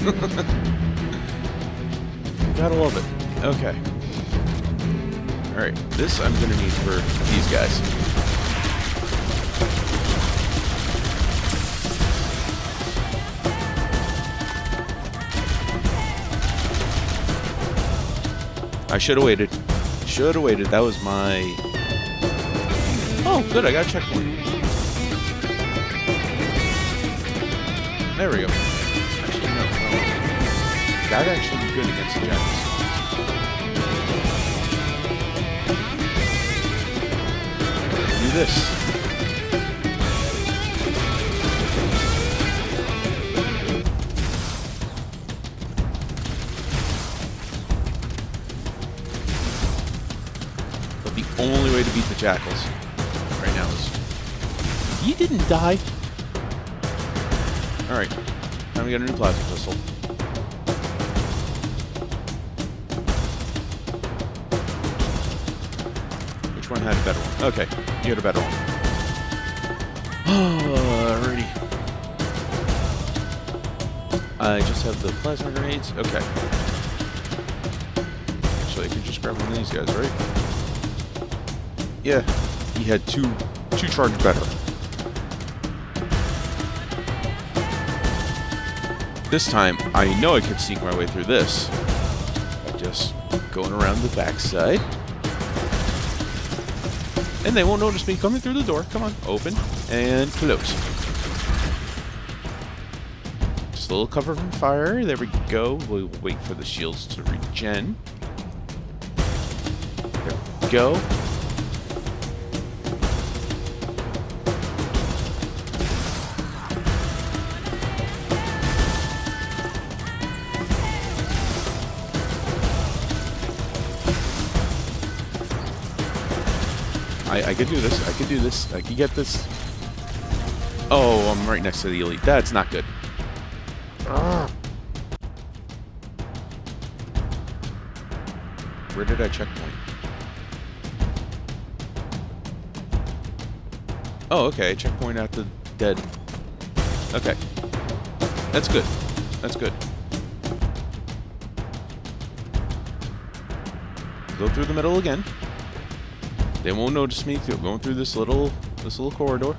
[LAUGHS] Gotta love it. Okay. Alright, this I'm gonna need for these guys. I should have waited. Should have waited. That was my... Oh, good, I got a checkpoint. There we go. Actually, no. That actually good against the Jackals. This. But the only way to beat the Jackals right now is... You didn't die! Alright. Time to get a new plasma pistol. Which one had a better? Okay, you had a better one. [GASPS] Alrighty. I just have the plasma grenades. Okay. Actually, I could just grab one of these guys, right? Yeah, he had two two charges better. This time, I know I could sneak my way through this. By just going around the backside. And they won't notice me coming through the door. Come on, open and close. Just a little cover from fire. There we go. We'll wait for the shields to regen. There we go. I, could do this. I could do this. I could get this. Oh, I'm right next to the elite. That's not good. Where did I checkpoint? Oh, okay. Checkpoint at the dead. Okay. That's good. That's good. Go through the middle again. They won't notice me going through this little this little corridor.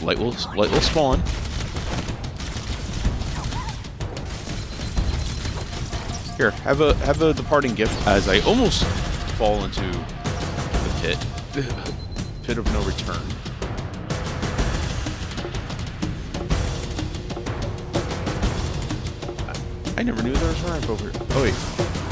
Light will light will spawn. Here, have a have a departing gift as I almost fall into the pit. [LAUGHS] pit of no return. I, I never knew there was a ramp over here. Oh wait.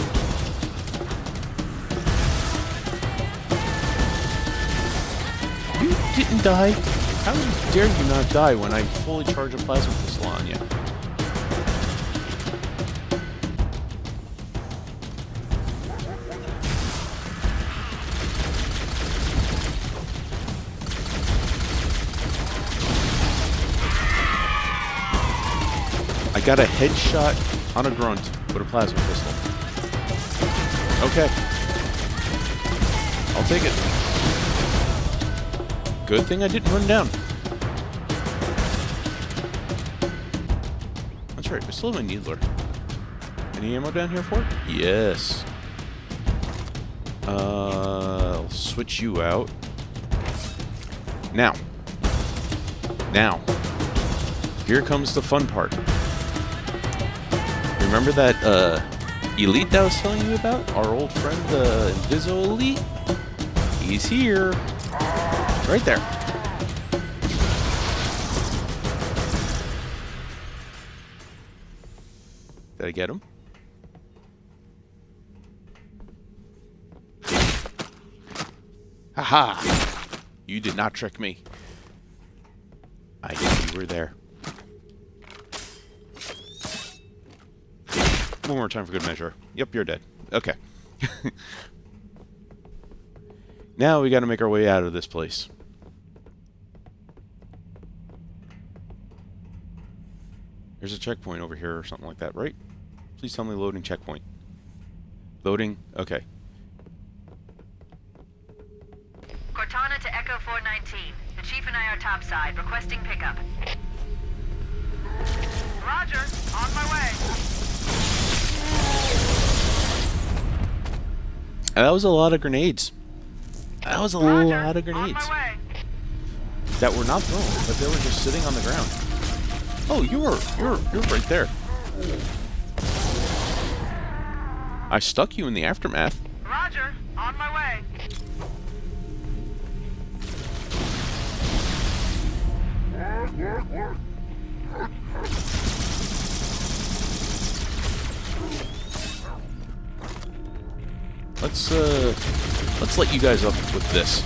Didn't die? How dare you not die when I fully charge a plasma pistol on you? I got a headshot on a grunt with a plasma pistol. Okay. I'll take it. Good thing I didn't run down. That's right, I still have my Needler. Any ammo down here for it? Yes. Uh, I'll switch you out. Now. Now. Here comes the fun part. Remember that uh, elite that I was telling you about? Our old friend, the uh, Inviso Elite? He's here. Right there. Did I get him? Haha! You did not trick me. I knew you were there. One more time for good measure. Yep, you're dead. Okay. [LAUGHS] now we gotta make our way out of this place. There's a checkpoint over here or something like that, right? Please tell me loading checkpoint. Loading? Okay. Cortana to Echo 419. The Chief and I are topside, requesting pickup. Roger, on my way. That was a lot of grenades. That was a Roger, lot of grenades that were not thrown, but they were just sitting on the ground. Oh, you were you're you're right there. I stuck you in the aftermath. Roger, on my way. Let's uh let's let you guys up with this.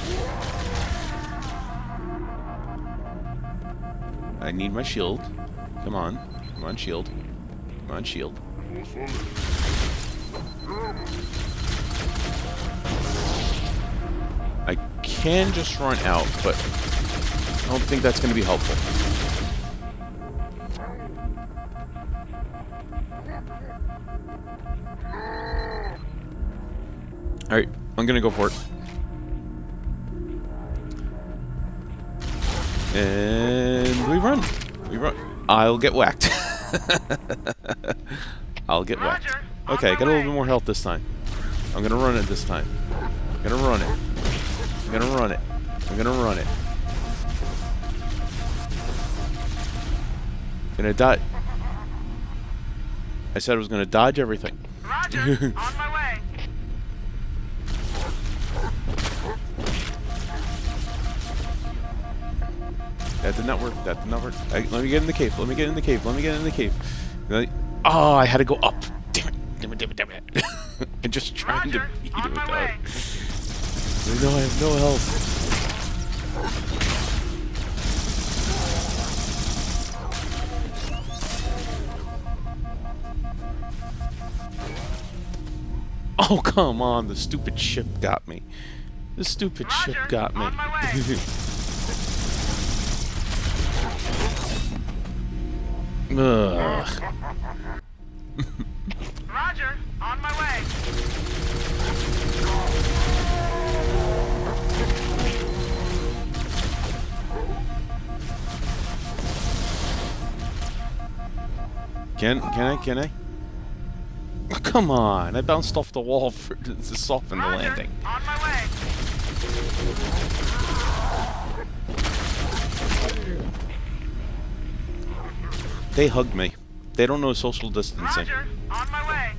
I need my shield. Come on. Come on, shield. Come on, shield. I can just run out, but I don't think that's going to be helpful. Alright, I'm gonna go for it. And we run. We run. I'll get whacked. I'll get whacked. Roger, Okay, my got a little bit more health this time. I'm gonna run it this time. I'm gonna run it. I'm gonna run it. I'm gonna run it. I'm Gonna dodge. I said I was gonna dodge everything. Roger, That did not work. That did not work. I, let me get in the cave. Let me get in the cave. Let me get in the cave. Me- oh, I had to go up. Damn it. Damn it, damn it, damn it. [LAUGHS] I'm just trying Roger, to beat my way. I I have no health. Oh, come on. The stupid ship got me. The stupid ship got me. [LAUGHS] Ugh. [LAUGHS] Roger, on my way. Can can I? Can I? Oh, come on! I bounced off the wall [LAUGHS] for to soften the landing. on my way. They hugged me. They don't know social distancing. Roger, on my way.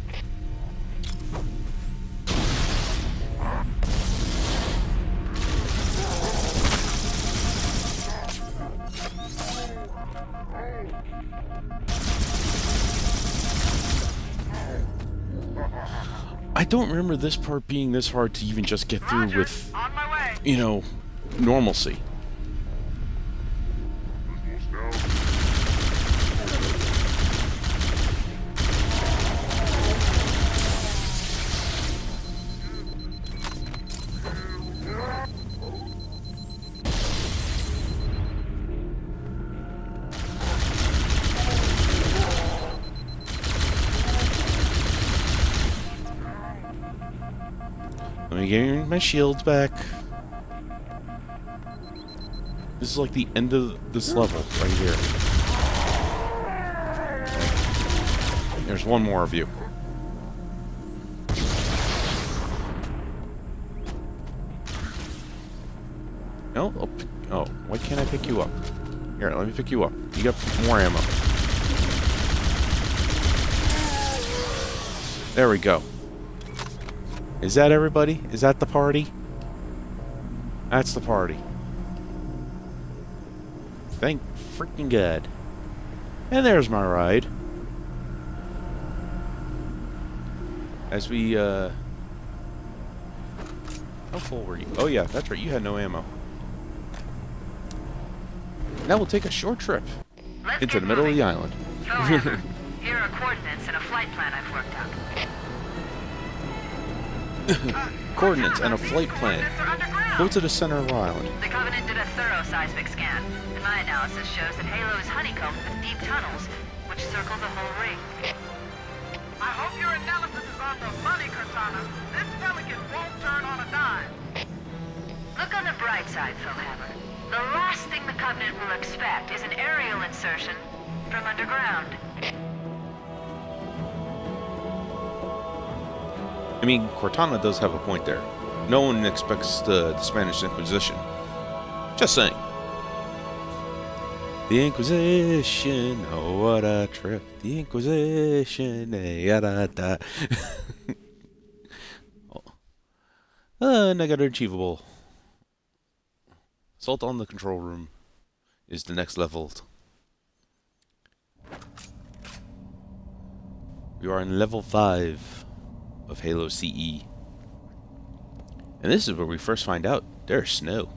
I don't remember this part being this hard to even just get through Roger, with, on my way. you know, normalcy. Getting my shields back. This is like the end of this level right here. There's one more of you. No? Oh, oh, why can't I pick you up? Here, let me pick you up. You got more ammo. There we go. Is that everybody? Is that the party? That's the party. Thank freaking God. And there's my ride. As we, uh... How full were you? Oh yeah, that's right, you had no ammo. Now we'll take a short trip Let's into the middle of the island. [LAUGHS] Here are coordinates and a flight plan I've worked out. [LAUGHS] Coordinates and a flight plan. Go to the center island. The Covenant did a thorough seismic scan, and my analysis shows that Halo is honeycombed with deep tunnels, which circle the whole ring. I hope your analysis is on the money, Cortana. This pelican won't turn on a dime. Look on the bright side, Foehammer. The last thing the Covenant will expect is an aerial insertion from underground. I mean, Cortana does have a point there. No one expects the, the Spanish Inquisition. Just saying. The Inquisition, oh what a trip. The Inquisition, eh, yada da. [LAUGHS] uh, negative achievable. Assault on the control room is the next level. We are in level 5 of Halo CE. And this is where we first find out there's snow.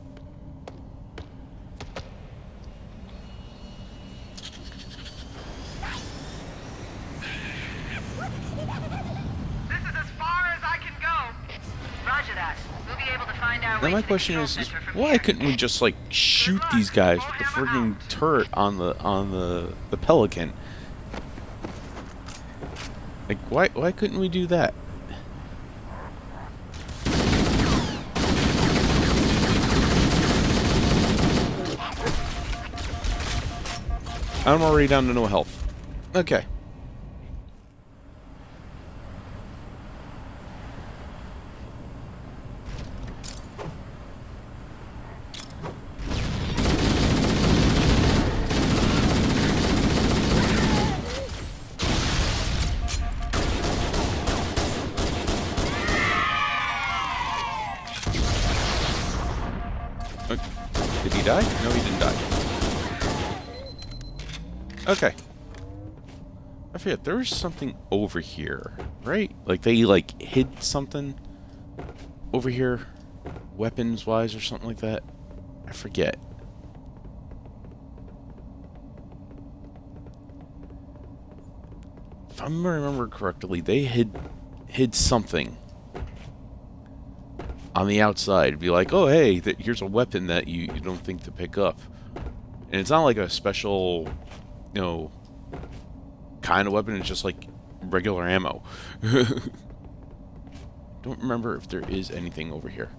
This is as far as I can go. Roger that. We'll be able to find our Now my question is, is why couldn't we just like shoot these guys with the frigging turret on the on the the Pelican? Like why why couldn't we do that? I'm already down to no health. Okay. Uh, Did he die? No, he didn't die. Okay. I forget, there was something over here, right? Like they like hid something over here, weapons wise or something like that. I forget. If I remember correctly, they hid hid something on the outside. Be like, oh hey, here's a weapon that you, you don't think to pick up, and it's not like a special, you know, kind of weapon. It's just like regular ammo. [LAUGHS] don't remember if there is anything over here.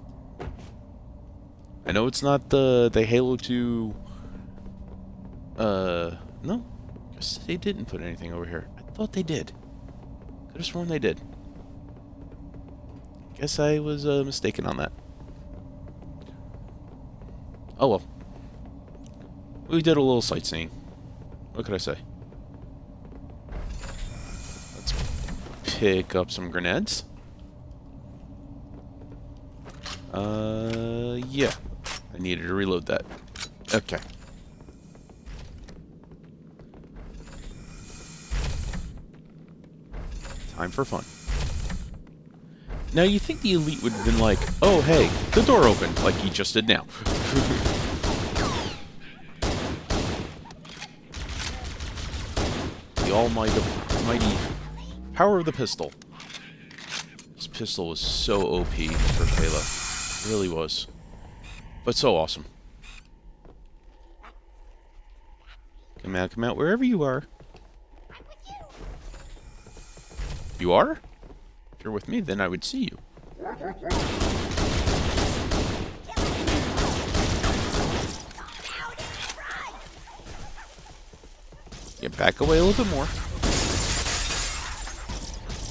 I know it's not the the Halo 2. Uh, no, guess they didn't put anything over here. I thought they did. Could have sworn they did. Guess I was uh, mistaken on that. Oh well. We did a little sightseeing. What could I say? Let's pick up some grenades. Uh, yeah. I needed to reload that. Okay. Time for fun. Now, you think the Elite would have been like, oh, hey, the door opened, like he just did now. [LAUGHS] the almighty mighty power of the pistol. This pistol was so OP for Halo. It really was. But so awesome. Come out, come out, wherever you are. You are? If you're with me, then I would see you. Get back away a little bit more.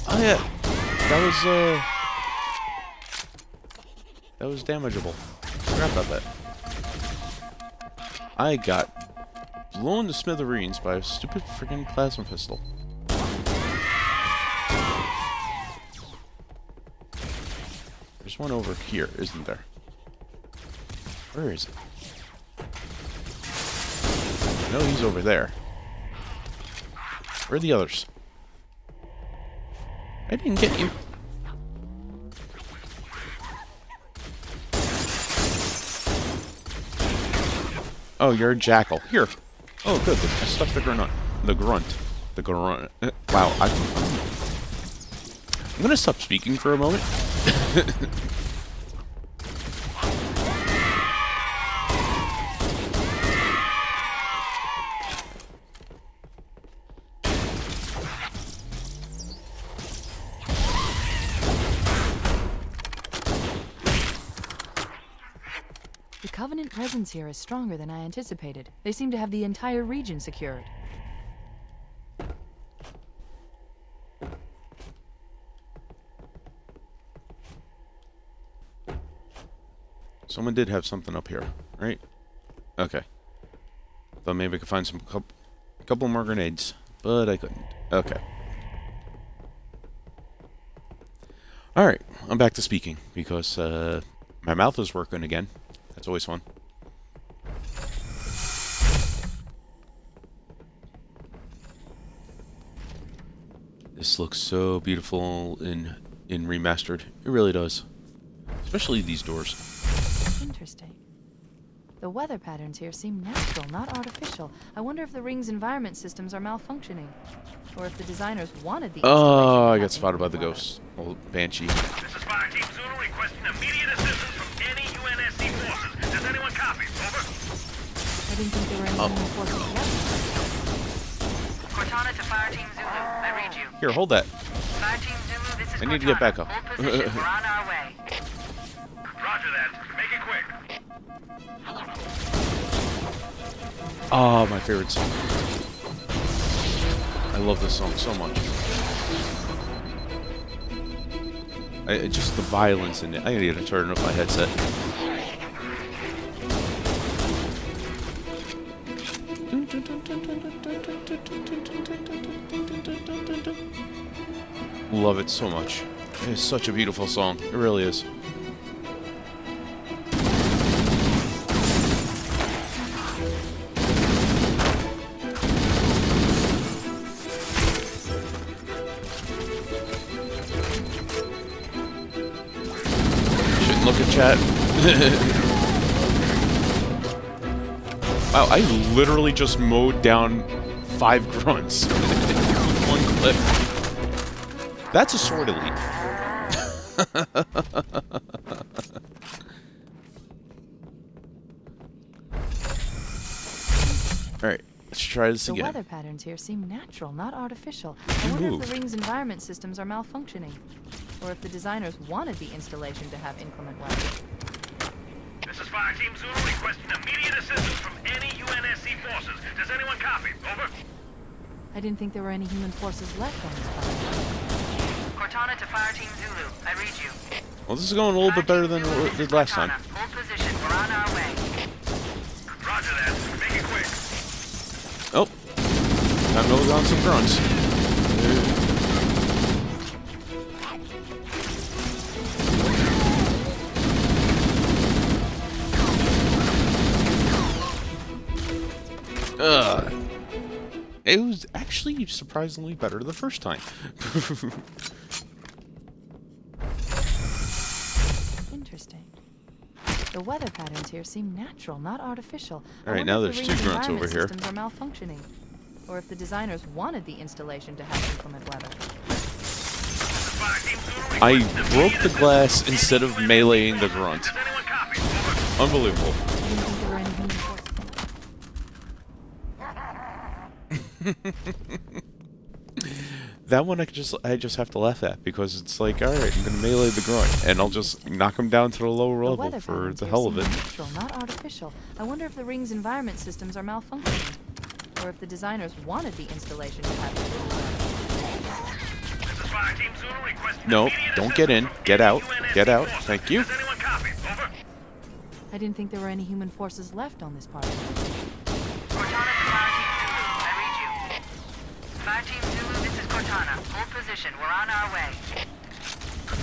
Oh yeah, that was uh, that was damageable. Forgot about that. I got blown to smithereens by a stupid freaking plasma pistol. There's one over here, isn't there? Where is it? No, he's over there. Where are the others? I didn't get you. Oh, you're a jackal. Here. Oh, good. I stuck the grunt. The grunt. The grunt. Uh, Wow. I, I'm gonna stop speaking for a moment. [LAUGHS] The Covenant presence here is stronger than I anticipated. They seem to have the entire region secured. Someone did have something up here, right? Okay. Thought maybe I could find some couple, couple more grenades, but I couldn't. Okay. Alright, I'm back to speaking, because uh, my mouth is working again. That's always fun. This looks so beautiful in in remastered. It really does. Especially these doors. Interesting. The weather patterns here seem natural, not artificial. I wonder if the ring's environment systems are malfunctioning. Or if the designers wanted the Oh, I got spotted by the ghost. Old Banshee. This is Fire Team Zulu requesting immediate assistance from any UNSC forces. Does anyone copy? Over. I didn't think there were any Oh. forces left. Cortana to Fire Team Zulu. I read you. Here, hold that. Fire Team Zulu, this is I need to get back up. Hold position. [LAUGHS] We're on our way. Roger that. Make it quick. Oh, my favorite song. I love this song so much. I, just the violence in it. I need to turn off my headset. Love it so much. It is such a beautiful song. It really is. Shouldn't look at chat. wow, I literally just mowed down five grunts. [LAUGHS] with One clip. That's a sword elite. [LAUGHS] Alright, let's try this The again. The weather patterns here seem natural, not artificial. I You wonder if the ring's environment systems are malfunctioning. Or if the designers wanted the installation to have inclement weather. This is Fire Team Zulu requesting immediate assistance from any UNSC forces. Does anyone copy? Over. I didn't think there were any human forces left on this planet. Cortana to Fire Team Zulu. I read you. Well, this is going a little bit better than what Zulu, it did last time. Hold position. We're on our way. Roger that. Make it quick. Oh, time to look on some grunts. Ugh. It was actually surprisingly better the first time. [LAUGHS] The weather patterns here seem natural, not artificial. Alright, now if the there's two grunts over here. systems are malfunctioning. Or if the designers wanted the installation to have inclement weather. This is Fire Team Zulu I broke the glass instead of meleeing the grunt. Does anyone. Unbelievable. [LAUGHS] I didn't think there were any human forces. That one I could just I just have to laugh at because it's like, all right, I'm gonna melee the groin, and I'll just knock him down to the lower The level for patterns the hell of seem it. natural, not artificial. I wonder if the ring's environment systems are malfunctioning. Or if the designers wanted the installation to have inclement weather. This is Fire Team Zulu requesting No, don't get in. Get out. Get out. Thank you. Does anyone copy? Over. I didn't think there were any human forces left on this part. Cortana this is Cortana, hold position. We're on our way.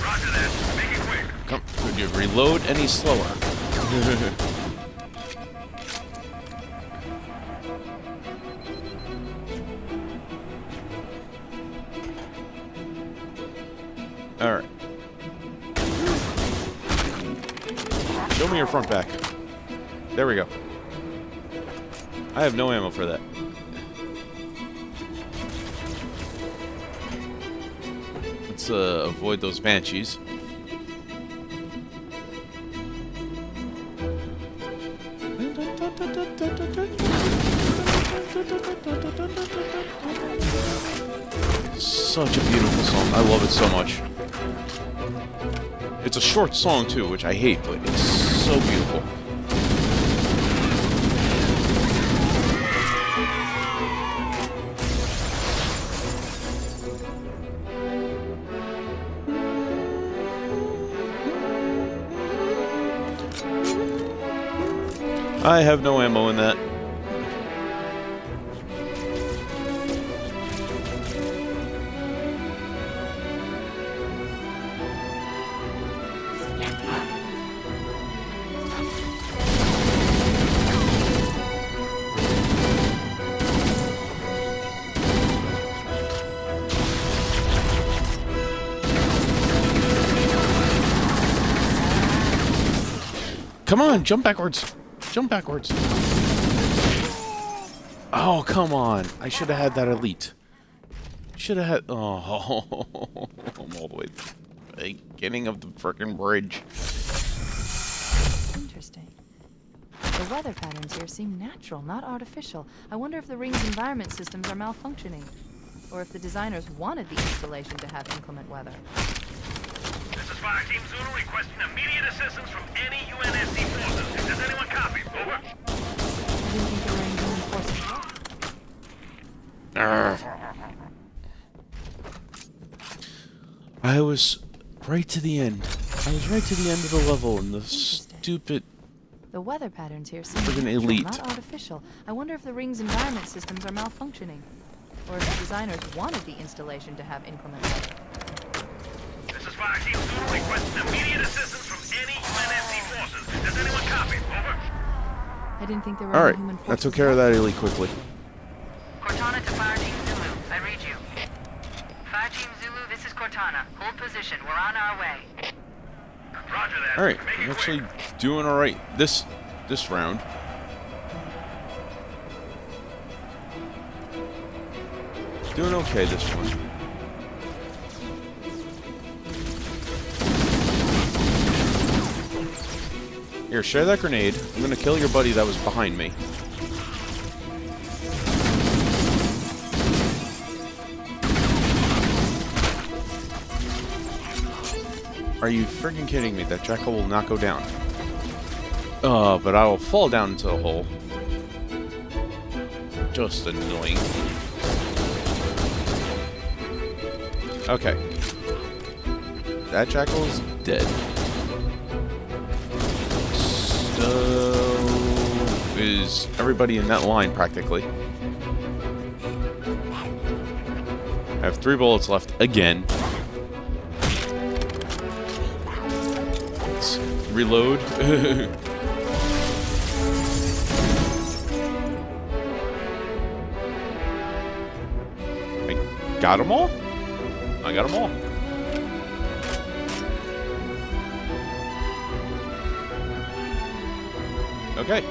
Roger that. Make it quick. Come, could you reload any slower? [LAUGHS] Alright. Show me your front back. There we go. I have no ammo for that. Let's uh, avoid those banshees. Such a beautiful song. I love it so much. It's a short song too, which I hate, but it's so beautiful. I have no ammo in that. Come on, jump backwards. Jump backwards. Oh, come on. I should have had that elite. Should have had... Oh, [LAUGHS] I'm all the way the beginning of the frickin' bridge. Interesting. The weather patterns here seem natural, not artificial. I wonder if the ring's environment systems are malfunctioning. Or if the designers wanted the installation to have inclement weather. This is Fire Team Zulu requesting immediate assistance from any UNSC forces. Does anyone copy? Over. I didn't think there were any human forces left. Arrgh. I was right to the end. I was right to the end of the level, and the stupid... The weather patterns here seem Friggin' natural, elite. not artificial. I wonder if the ring's environment systems are malfunctioning. Or if the designers wanted the installation to have inclement weather. This is Fire Team Zulu requesting immediate assistance from any UNSC forces. Does anyone copy? Over. I didn't think there were Alright, any human I forces took care of that elite quickly. Cortana to Fire Team Zulu. I read you. Fire Team Zulu, this is Cortana. Hold position. We're on our way. Roger that. Alright, Make it I'm actually quick. doing alright this this round. Doing okay this one. Here, share that grenade. I'm gonna kill your buddy that was behind me. Are you freaking kidding me? That jackal will not go down. Uh, but I will fall down into the hole. Just annoying. Okay. That jackal is dead. So is everybody in that line practically. I have three bullets left again. Reload. [LAUGHS] I got them all? I got them all. Okay.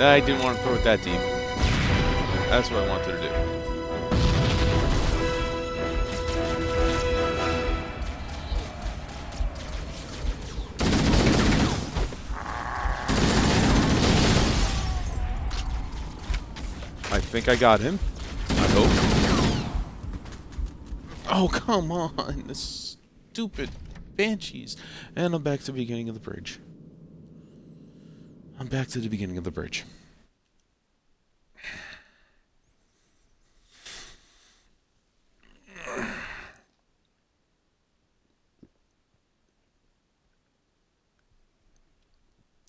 I didn't want to throw it that deep. That's what I wanted to do. Think I got him. I hope. Oh, come on. This stupid banshees. And I'm back to the beginning of the bridge. I'm back to the beginning of the bridge.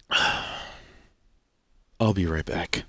[SIGHS] I'll be right back.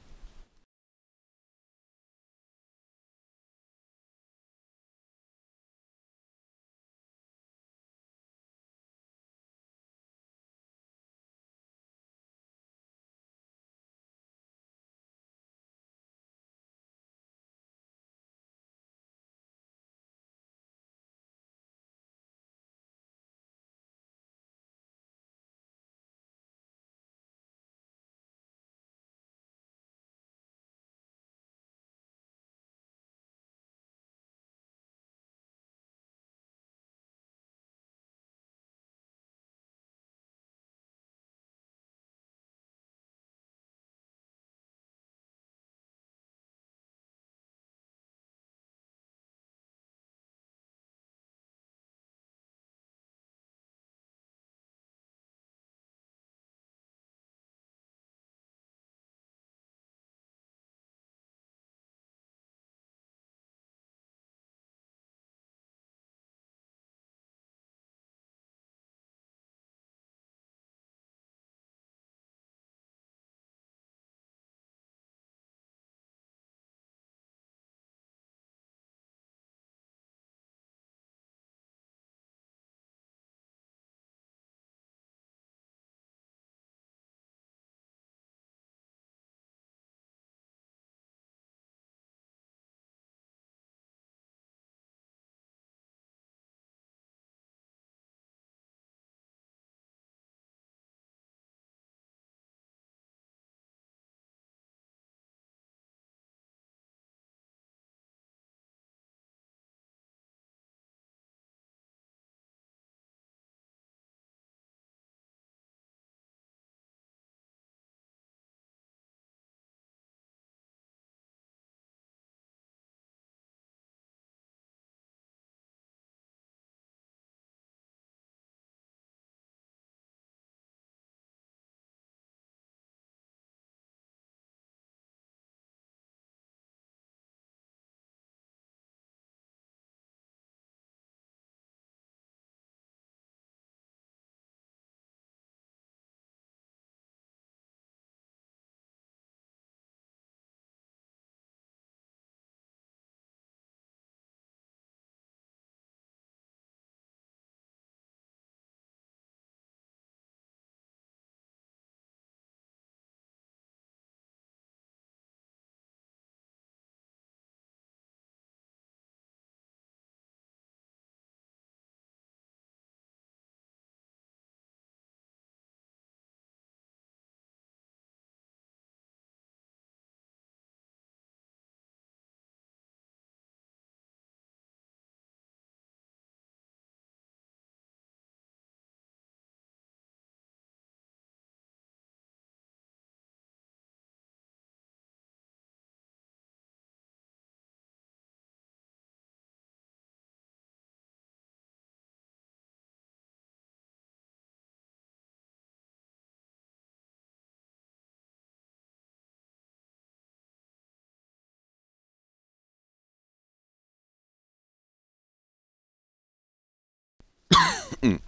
[COUGHS]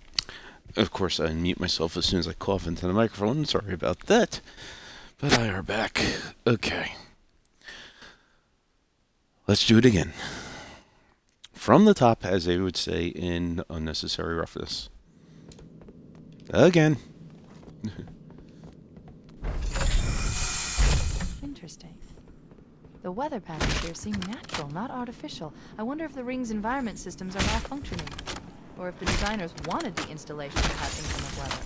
Of course, I unmute myself as soon as I cough into the microphone. Sorry about that. But I are back. Okay. Let's do it again. From the top, as they would say in Unnecessary Roughness. Again. Interesting. The weather patterns here seem natural, not artificial. I wonder if the ring's environment systems are malfunctioning. Or if the designers wanted the installation to have inclement weather.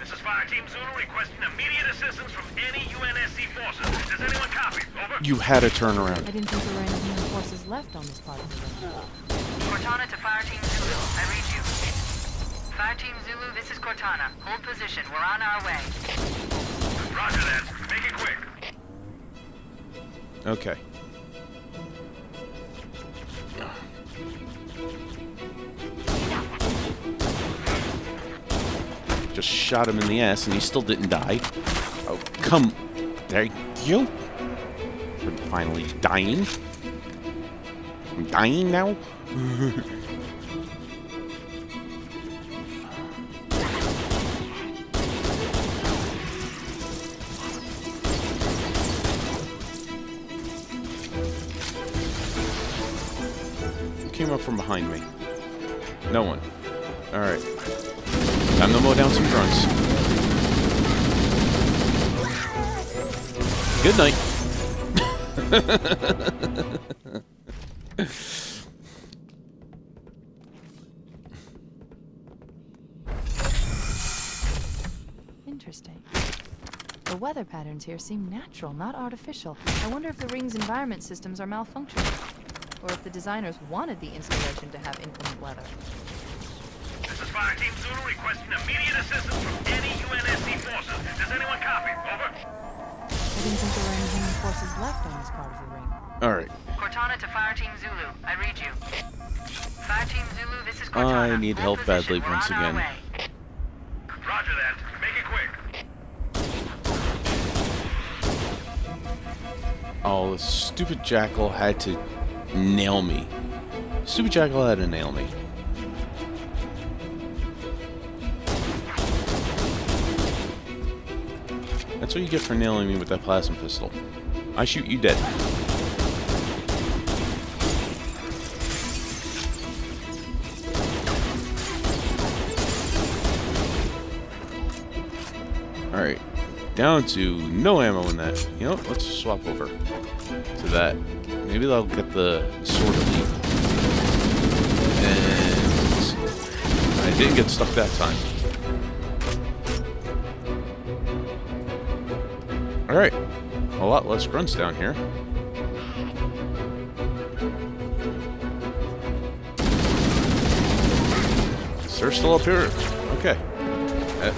This is Fire Team Zulu requesting immediate assistance from any UNSC forces. Does anyone copy? Over. You had a turnaround. I didn't think there were any human forces left on this part of the ring. Cortana to Fire Team Zulu. I read you. Fire Team Zulu, this is Cortana. Hold position. We're on our way. Roger that. Make it quick. Okay. Just shot him in the ass and he still didn't die. Oh, come. There you I'm finally dying. I'm dying now? [LAUGHS] Came up from behind me? No one. Good night. Interesting. The weather patterns here seem natural, not artificial. I wonder if the ring's environment systems are malfunctioning. Or if the designers wanted the installation to have inclement weather. This is Fire Team Zulu requesting immediate assistance from any UNSC forces. Does anyone copy? Over. I didn't think there were any human forces left on this part of the ring. Alright. Cortana to Fire Team Zulu. I read you. Fire Team Zulu, this is Cortana. I need help position. badly We're once on our again. way. Roger that. Make it quick. Oh, the stupid jackal had to nail me. Stupid jackal had to nail me. That's what you get for nailing me with that plasma pistol. I shoot you dead. Alright. Down to no ammo in that. You know, what? let's swap over to that. Maybe that'll get the sword elite. And I didn't get stuck that time. Alright. A lot less grunts down here. They're still up here. Okay.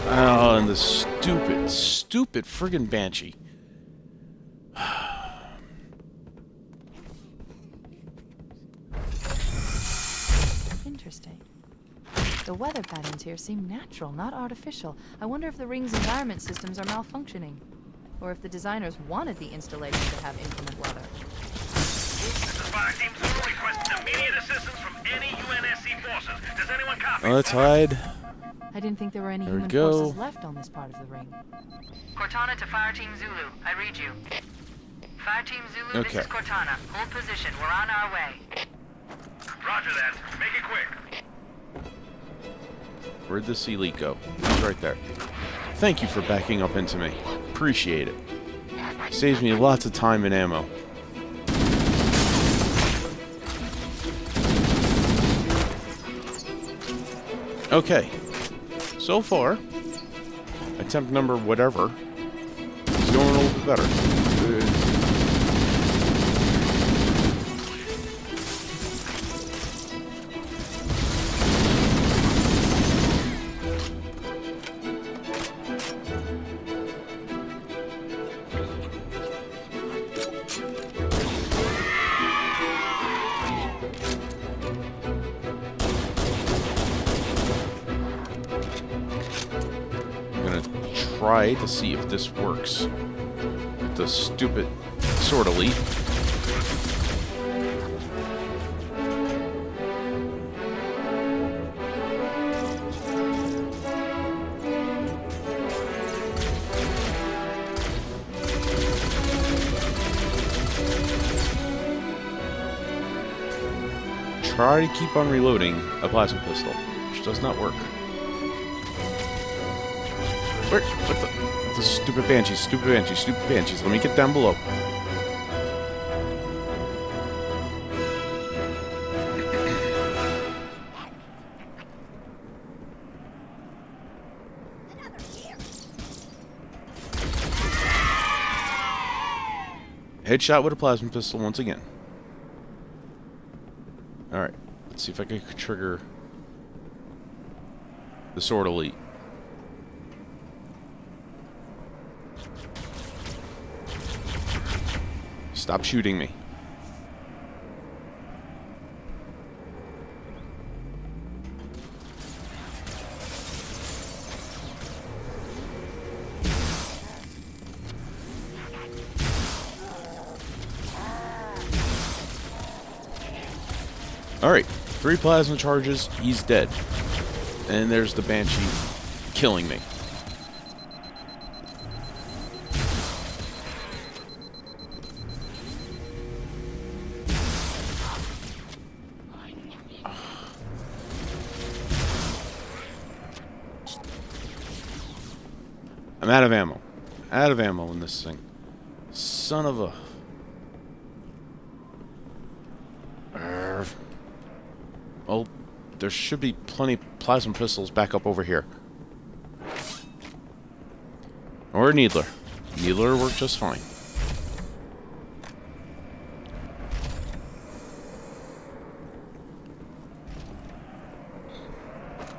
Oh, and the stupid, stupid friggin' Banshee. Interesting. The weather patterns here seem natural, not artificial. I wonder if the ring's environment systems are malfunctioning. Or if the designers wanted the installation to have inclement weather. This Fire Team Zulu requesting immediate assistance from any UNSC forces. Does anyone copy? Let's hide. I didn't think there were any There human go. forces left on this part of the ring. Cortana to Fire Team Zulu. I read you. Fire Team Zulu, Okay. this is Cortana. Hold position. We're on our way. Roger that. Make it quick. Where'd this elite go? It's right there. Thank you for backing up into me. Appreciate it. Saves me lots of time and ammo. Okay. So far, attempt number whatever is going a little bit better. try to see if this works. With the stupid sword elite. try to keep on reloading a plasma pistol, which does not work. Where? What the? The stupid banshees, stupid banshees, stupid banshees. Let me get down below. Headshot with a plasma pistol once again. Alright, let's see if I can trigger the Sword Elite. Stop shooting me. Alright, three plasma charges, he's dead. And there's the Banshee killing me. Out of ammo. Out of ammo in this thing. Son of a... Well, there should be plenty plasma pistols back up over here. Or a Needler. Needler worked just fine.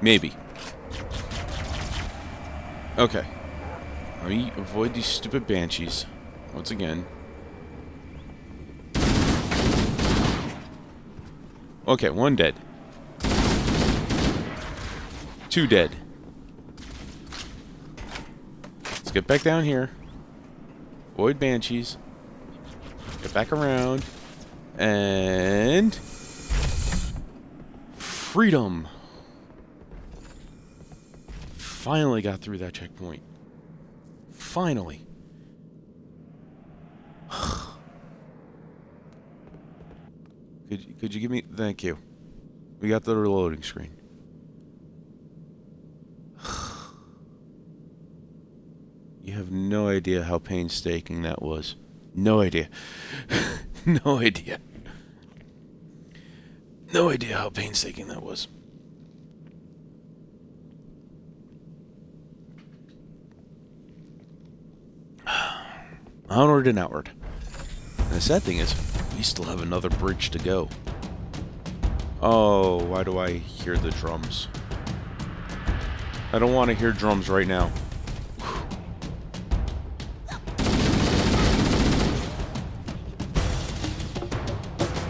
Maybe. Okay. Let me avoid these stupid banshees. Once again. Okay, one dead. Two dead. Let's get back down here. Avoid banshees. Get back around. And... Freedom! Finally got through that checkpoint. Finally. [SIGHS] could, you- could you give me... Thank you. We got the reloading screen. [SIGHS] You have no idea how painstaking that was. No idea. [LAUGHS] no idea. No idea how painstaking that was. Onward and outward. And the sad thing is, we still have another bridge to go. Oh, why do I hear the drums? I don't want to hear drums right now.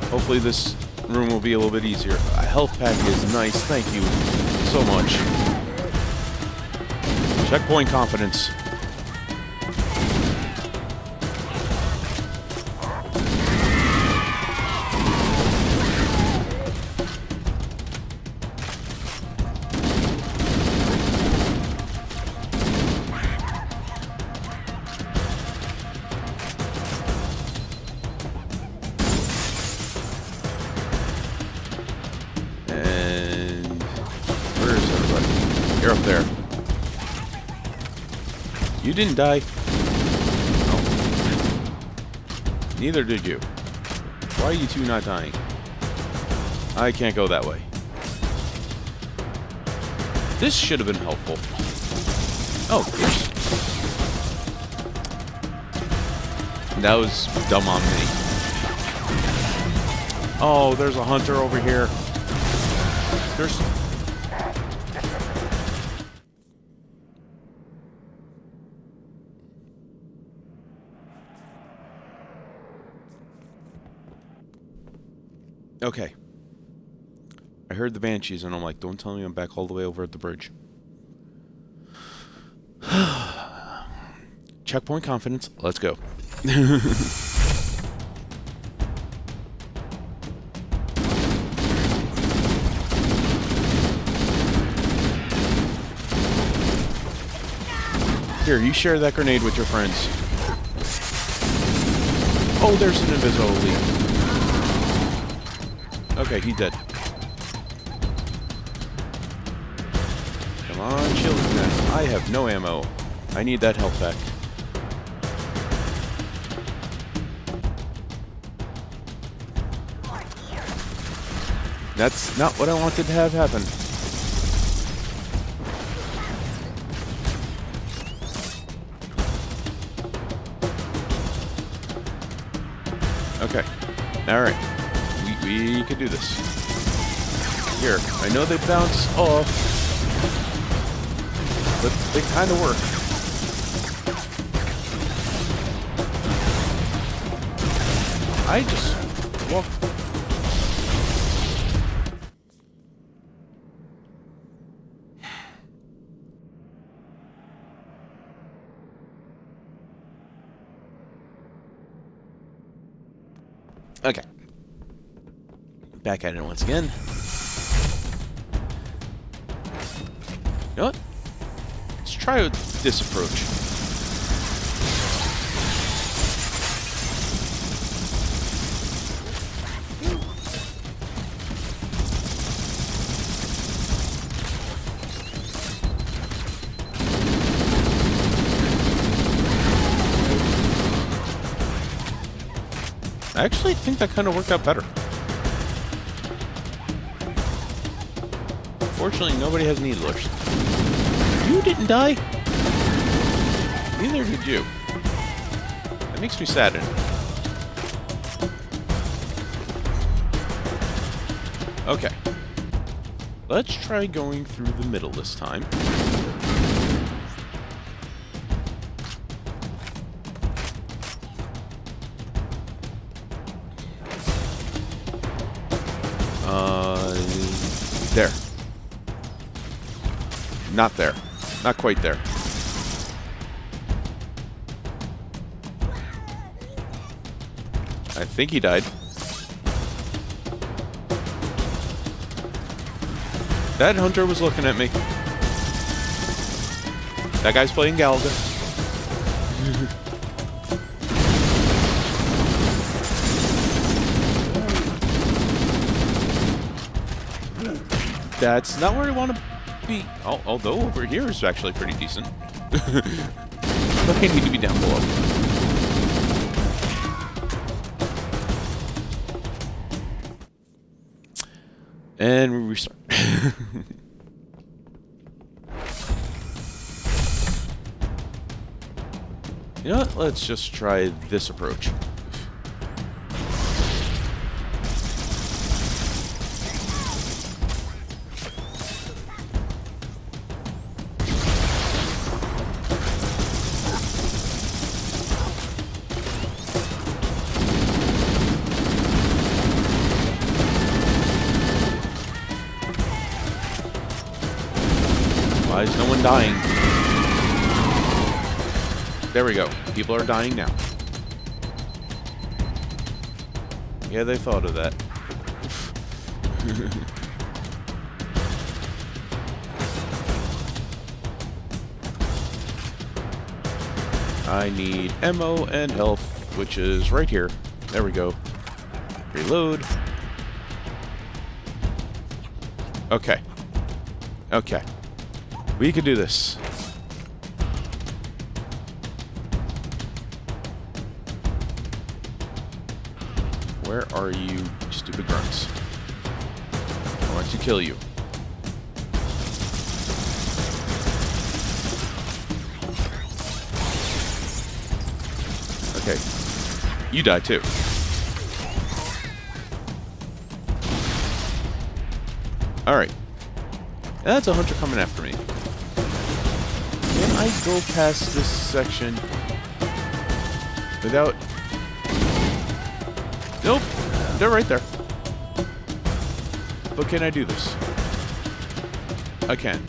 Hopefully this room will be a little bit easier. A health pack is nice, thank you so much. Checkpoint confidence. Didn't die. No. Neither did you. Why are you two not dying? I can't go that way. This should have been helpful. Oh, here's... That was dumb on me. Oh, there's a hunter over here. There's... Okay. I heard the banshees and I'm like, don't tell me I'm back all the way over at the bridge. [SIGHS] Checkpoint confidence. Let's go. [LAUGHS] Here, you share that grenade with your friends. Oh, there's an invisible elite. Okay, he's dead. Come on, children. I have no ammo. I need that health back. That's not what I wanted to have happen. Okay. Alright. We, can do this. Here. I know they bounce off. But they kind of work. I just walk. Okay. Back at it once again. You know what? Let's try this approach. I actually think that kind of worked out better. Fortunately, nobody has needlers. You didn't die? Neither did you. That makes me saddened. Okay. Let's try going through the middle this time. Not there. Not quite there. I think he died. That hunter was looking at me. That guy's playing Galaga. [LAUGHS] That's not where I want to be. Although over here is actually pretty decent. but I need to be down below. And we restart. [LAUGHS] you know what? Let's just try this approach. There we go. People are dying now. Yeah, they thought of that. [LAUGHS] I need ammo and health, which is right here. There we go. Reload. Okay. Okay. We can do this. Are you, stupid grunts? I want to kill you. Okay. You die too. Alright. That's a hunter coming after me. Can I go past this section without... They're right there. But can I do this? I can.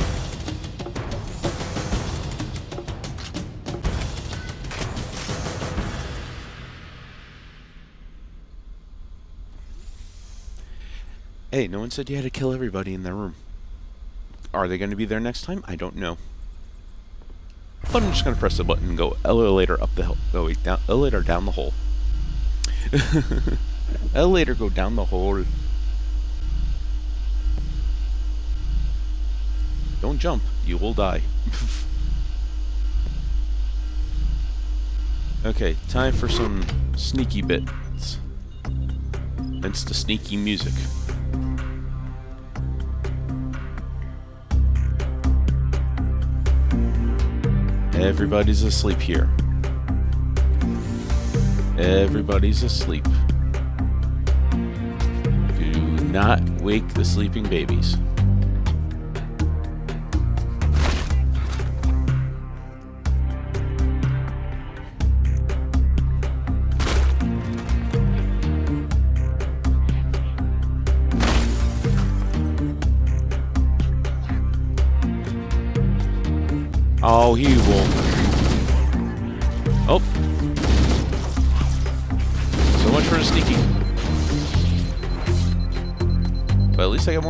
Hey, no one said you had to kill everybody in their room. Are they going to be there next time? I don't know. But I'm just going to press the button and go elevator up the hill. Oh, wait, down, elevator down the hole. [LAUGHS] elevator go down the hole. Don't jump, you will die. [LAUGHS] okay, time for some sneaky bits. Hence the sneaky music. Everybody's asleep here. Everybody's asleep. Not wake the sleeping babies. Oh, he won't.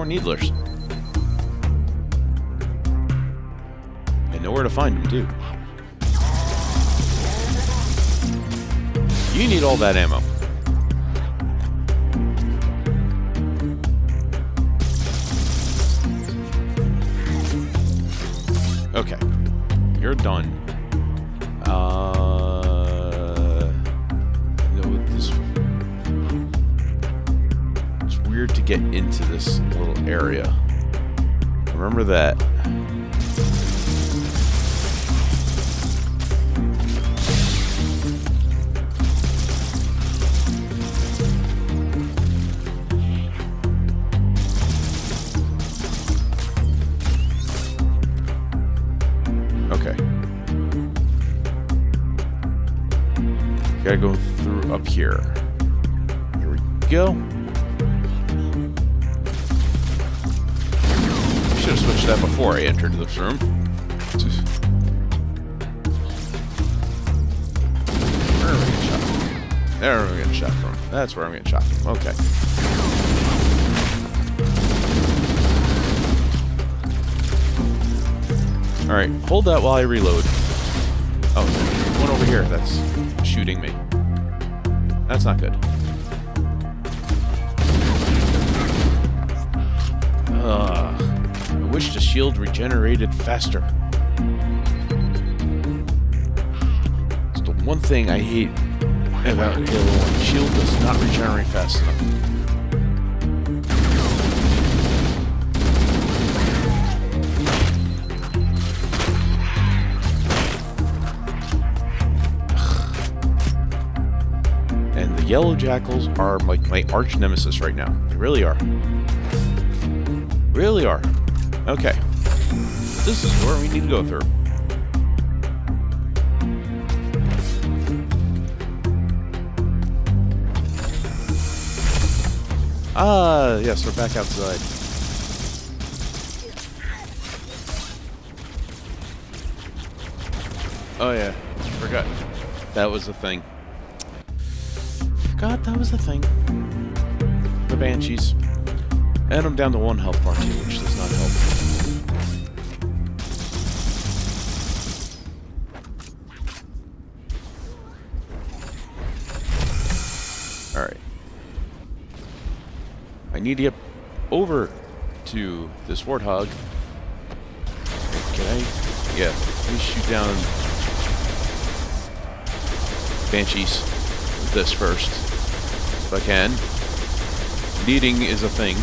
More needlers. And nowhere to find them, too. You need all that ammo. Remember that. That while I reload. Oh, there's one over here that's shooting me. That's not good. Ugh. I wish the shield regenerated faster. It's the one thing I hate about Halo 1. Shield does not regenerate fast enough. Yellow jackals are like my arch nemesis right now. They really are. Really are. Okay. This is where we need to go through. Ah, yes, we're back outside. Oh yeah, forgot. That was a thing. Was the thing. The Banshees. And I'm down to one health bar too, which does not help. Alright. I need to get over to this warthog. Can I? Yeah, let me shoot down Banshees this first. If I can. Leading is a thing.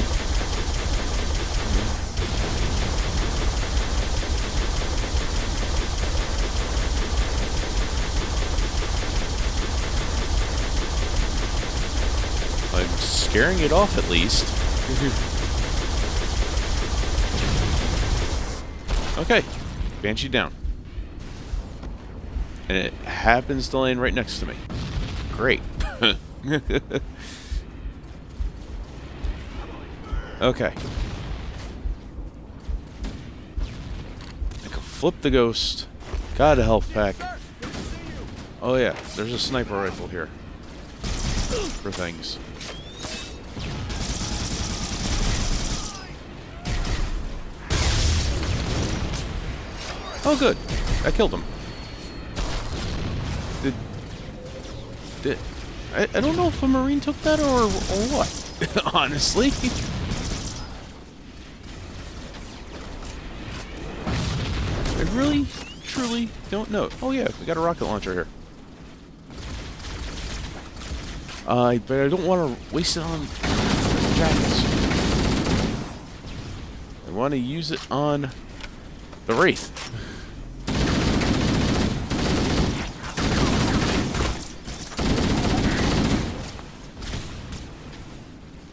I'm scaring it off at least. [LAUGHS] okay, Banshee down. And it happens to land right next to me. Great. [LAUGHS] okay. I can flip the ghost. Got a health pack. Oh yeah, there's a sniper rifle here. For things. Oh good. I killed him. Did... Did... I, I don't know if a Marine took that or, or what. [LAUGHS] Honestly. [LAUGHS] really, truly don't know. Oh yeah, we got a rocket launcher here. Uh, but I don't want to waste it on jackals. I want to use it on the Wraith.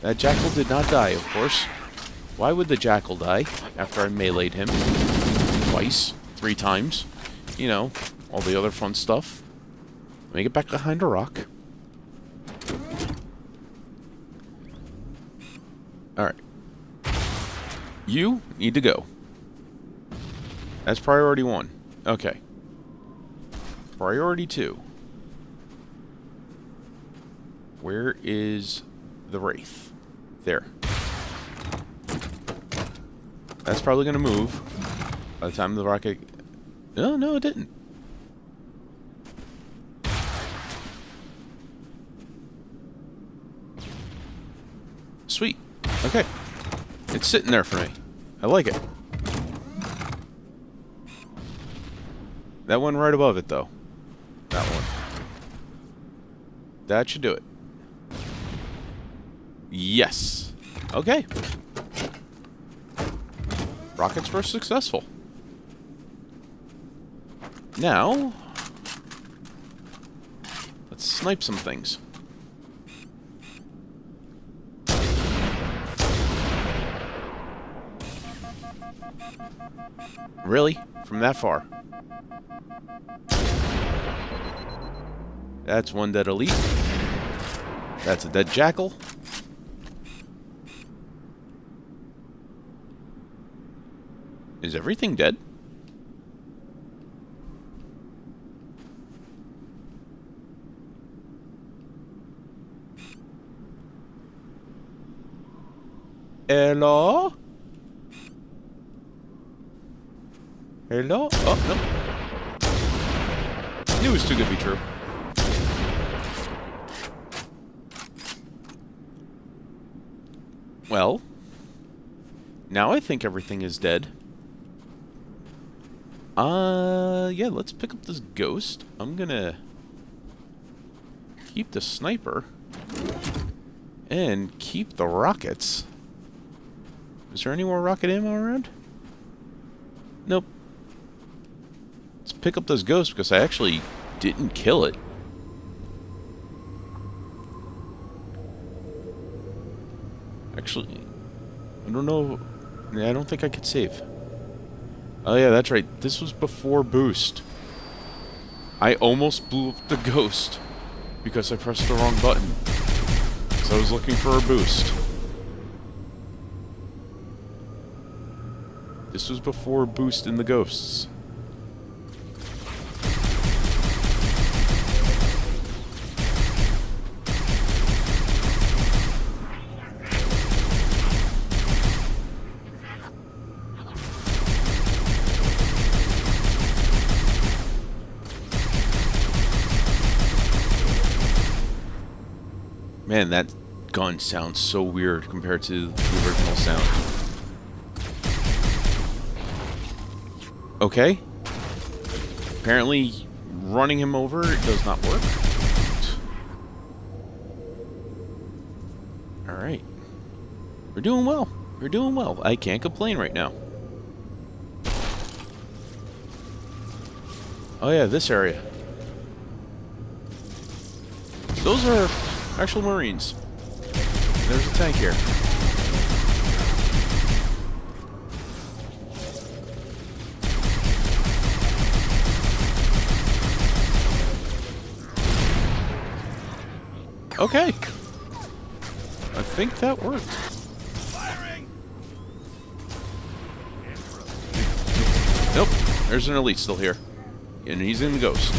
That jackal did not die, of course. Why would the jackal die after I meleeed him? Twice, three times. You know, all the other fun stuff. Let me get back behind a rock. Alright. You need to go. That's priority one. Okay. Priority two. Where is the Wraith? There. That's probably going to move by the time the rocket... No, no, it didn't. Sweet. Okay. It's sitting there for me. I like it. That one right above it, though. That one. That should do it. Yes. Okay. Rockets were successful. Now, let's snipe some things. Really? From that far? That's one dead elite. That's a dead jackal. Is everything dead? Hello? Hello? Oh, no. Knew it was too good to be true. Well, now I think everything is dead. Uh, yeah, let's pick up this ghost. I'm gonna keep the sniper and keep the rockets. Is there any more rocket ammo around? Nope. Let's pick up this ghost because I actually didn't kill it. Actually, I don't know. I don't think I could save. Oh yeah, that's right. This was before boost. I almost blew up the ghost because I pressed the wrong button. So I was looking for a boost. This was before boost in the ghosts. Man, that gun sounds so weird compared to the original sound. Okay. Apparently, running him over does not work. Alright. We're doing well. We're doing well. I can't complain right now. Oh yeah, this area. Those are actual marines. There's a tank here. Okay. I think that worked. Nope. There's an elite still here. And he's in the ghost.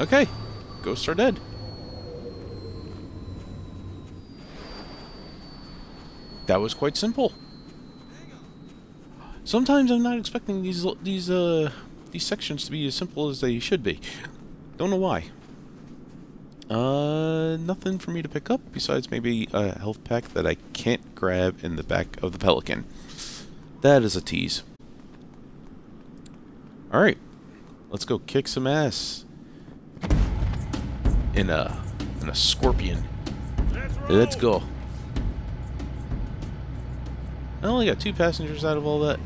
Okay. Ghosts are dead. That was quite simple. Sometimes I'm not expecting these these uh these sections to be as simple as they should be. Don't know why. Uh, nothing for me to pick up besides maybe a health pack that I can't grab in the back of the Pelican. That is a tease. Alright, let's go kick some ass in a in a scorpion. Let's go. I only got two passengers out of all that.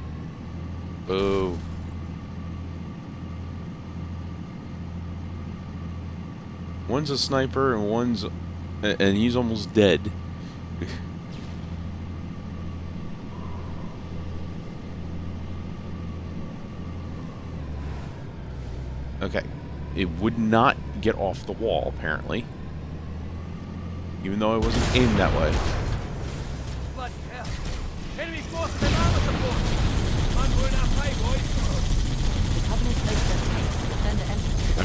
Boo. One's a sniper and one's and he's almost dead. [LAUGHS] okay. It would not get off the wall, apparently. Even though I wasn't aimed that way. I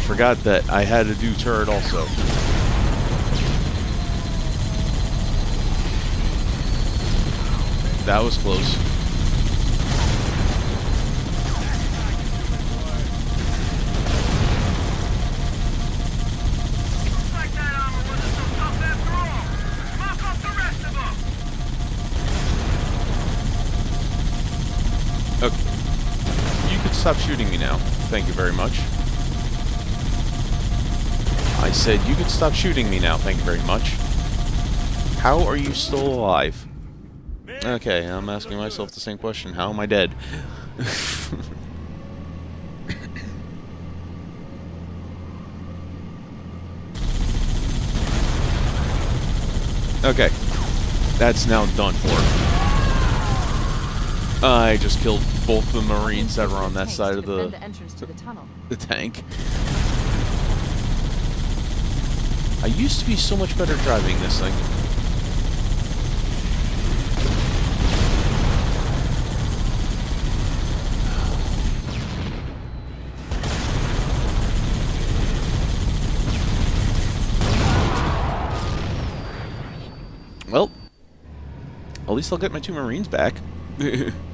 forgot that I had to do turret also. That was close. Now. Thank you very much. I said you could stop shooting me now. Thank you very much. How are you still alive? Okay, I'm asking myself the same question. How am I dead? okay. That's now done for. I just killed both the Marines that were on that side of the, the entrance to the tunnel. the tank. I used to be so much better driving this thing. Well, at least I'll get my two Marines back. [LAUGHS]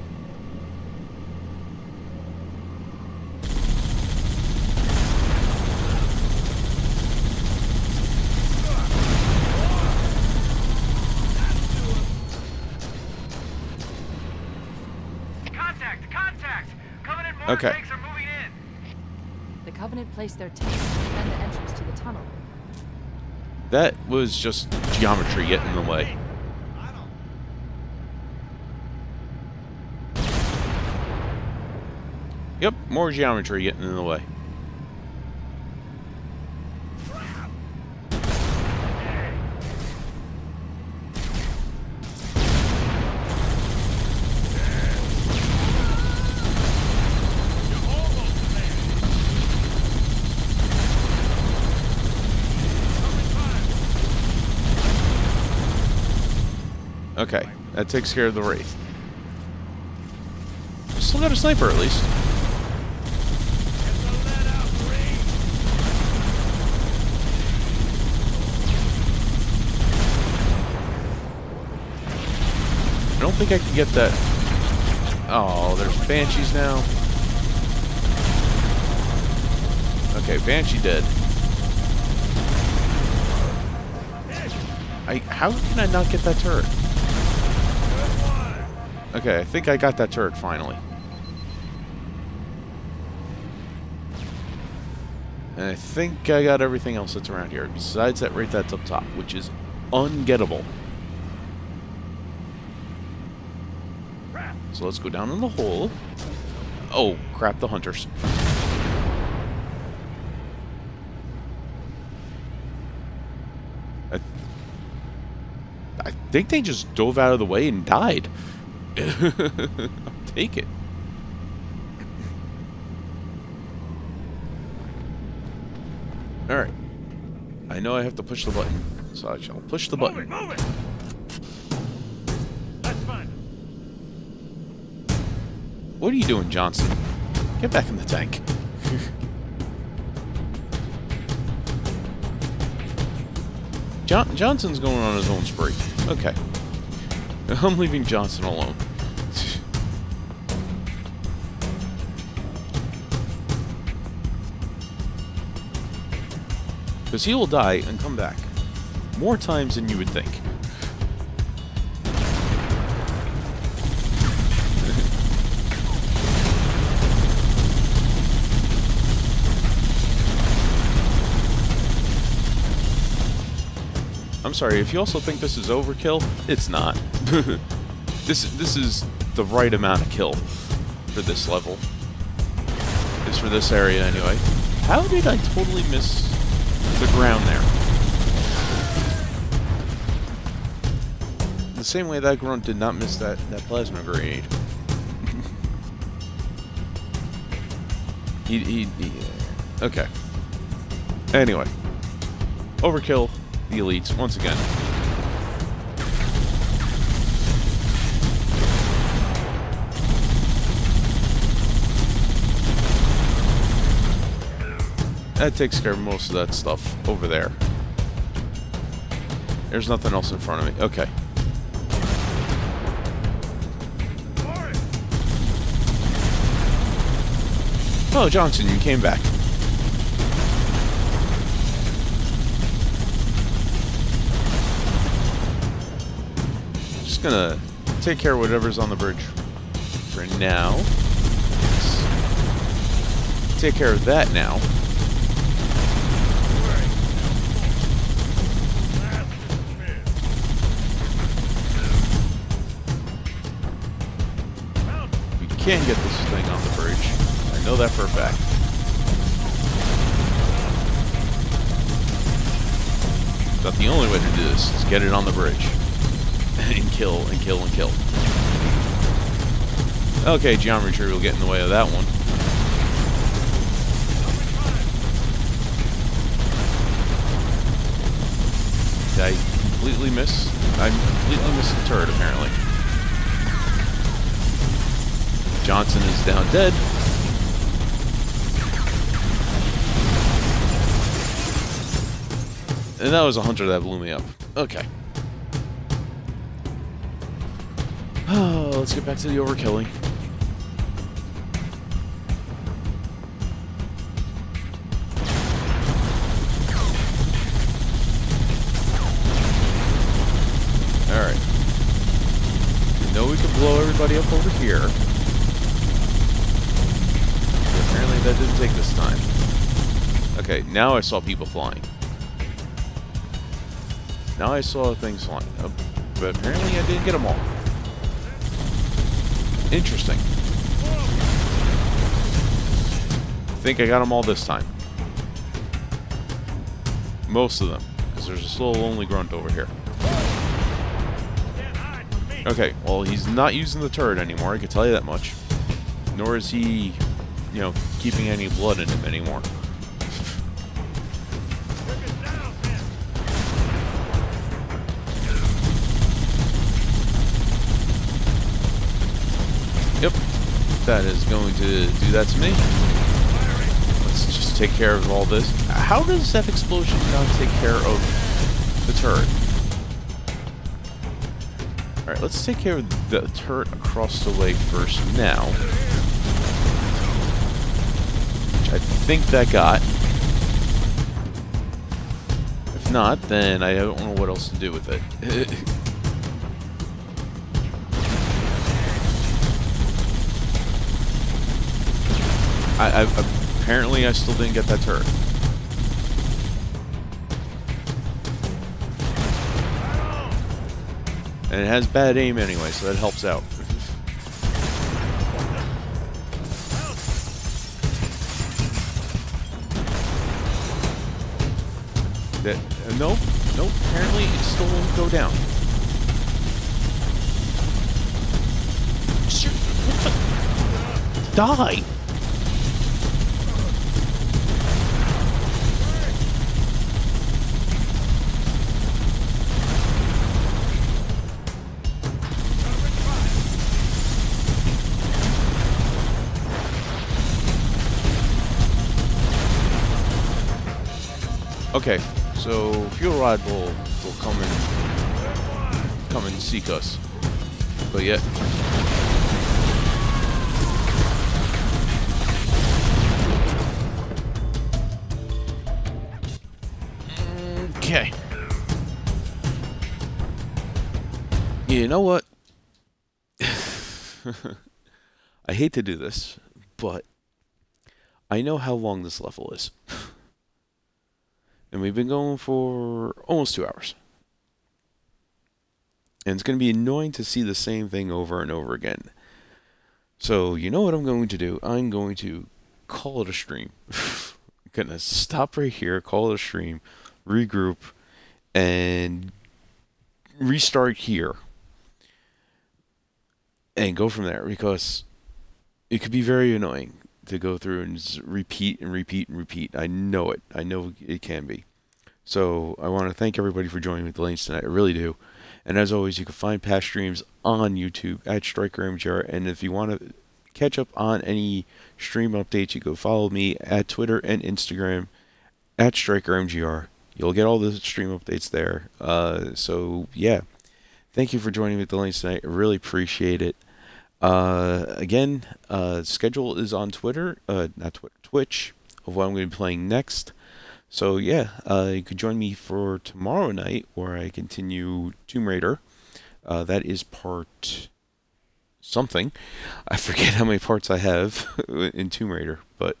Okay. tanks are moving in. The Covenant placed their tanks to defend the entrance to the tunnel. That was just geometry getting in the way. Yep, more geometry getting in the way. Okay, that takes care of the Wraith. Still got a sniper at least. I don't think I can get that. Oh, there's Banshees now. Okay, Banshee dead. I how can I not get that turret? Okay, I think I got that turret finally. And I think I got everything else that's around here, besides that right that's up top, which is ungettable. So let's go down in the hole. Oh, crap, the hunters. I, I think they just dove out of the way and died. I'll [LAUGHS] take it. Alright. I know I have to push the button, so I shall push the button. Move it! That's fine. What are you doing, Johnson? Get back in the tank. [LAUGHS] John Johnson's going on his own spree. Okay. [LAUGHS] I'm leaving Johnson alone. [SIGHS] Because he will die and come back. More times than you would think. [LAUGHS] I'm sorry, if you also think this is overkill, it's not. [LAUGHS] this this is the right amount of kill for this level. Is for this area anyway. How did I totally miss the ground there? The same way that grunt did not miss that, that plasma grenade. he, he, he, uh, okay. Anyway. Overkill, the elites, once again. That takes care of most of that stuff over there. There's nothing else in front of me. Okay. Oh, Johnson, you came back. Just gonna take care of whatever's on the bridge for now. Take care of that now. Can get this thing on the bridge. I know that for a fact. But the only way to do this is get it on the bridge. [LAUGHS] and kill, and kill, and kill. Okay, geometry will get in the way of that one. Did I completely miss? I completely missed the turret, apparently. Johnson is down dead. And that was a hunter that blew me up. Okay. Oh, [SIGHS] let's get back to the overkilling. Now I saw people flying. Now I saw things flying. Uh, but apparently I didn't get them all. Interesting. I think I got them all this time. Most of them. Because there's a slow, lonely grunt over here. Okay, well, he's not using the turret anymore, I can tell you that much. Nor is he, you know, keeping any blood in him anymore. That is going to do that to me. Let's just take care of all this. How does that explosion not take care of the turret? Alright, let's take care of the turret across the way first now. Which I think that got. If not, then I don't know what else to do with it. [LAUGHS] I, I, apparently I still didn't get that turret. And it has bad aim anyway, so that helps out. [LAUGHS] that, uh, nope, nope, apparently it still won't go down. Die! Okay, so Fuel Rod will, will come and come and seek us. But yet. Okay. You know what? [LAUGHS] I hate to do this, but I know how long this level is. [LAUGHS] and we've been going for almost two hours. And it's going to be annoying to see the same thing over and over again. So, you know what I'm going to do? I'm going to call it a stream. [LAUGHS] I'm going to stop right here, call it a stream, regroup, and restart here. And go from there because it could be very annoying to go through and repeat and repeat and repeat. I know it. I know it can be. So I want to thank everybody for joining me at the lanes tonight. I really do. And as always, you can find past streams on YouTube at Striker MGR. And if you want to catch up on any stream updates, you go follow me at Twitter and Instagram at Striker MGR. You'll get all the stream updates there. Uh, so yeah, thank you for joining me at the lanes tonight. I really appreciate it. Uh, again, uh, schedule is on Twitter, uh, not Twitter, Twitch, of what I'm going to be playing next. So yeah, uh, you could join me for tomorrow night where I continue Tomb Raider. Uh, that is part something. I [LAUGHS] forget how many parts I have [LAUGHS] in Tomb Raider, but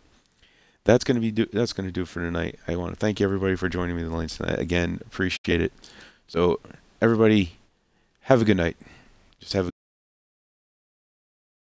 that's gonna be do- that's gonna do for tonight. I want to thank everybody for joining me in the lanes tonight. Again, appreciate it. So everybody, have a good night. Just have a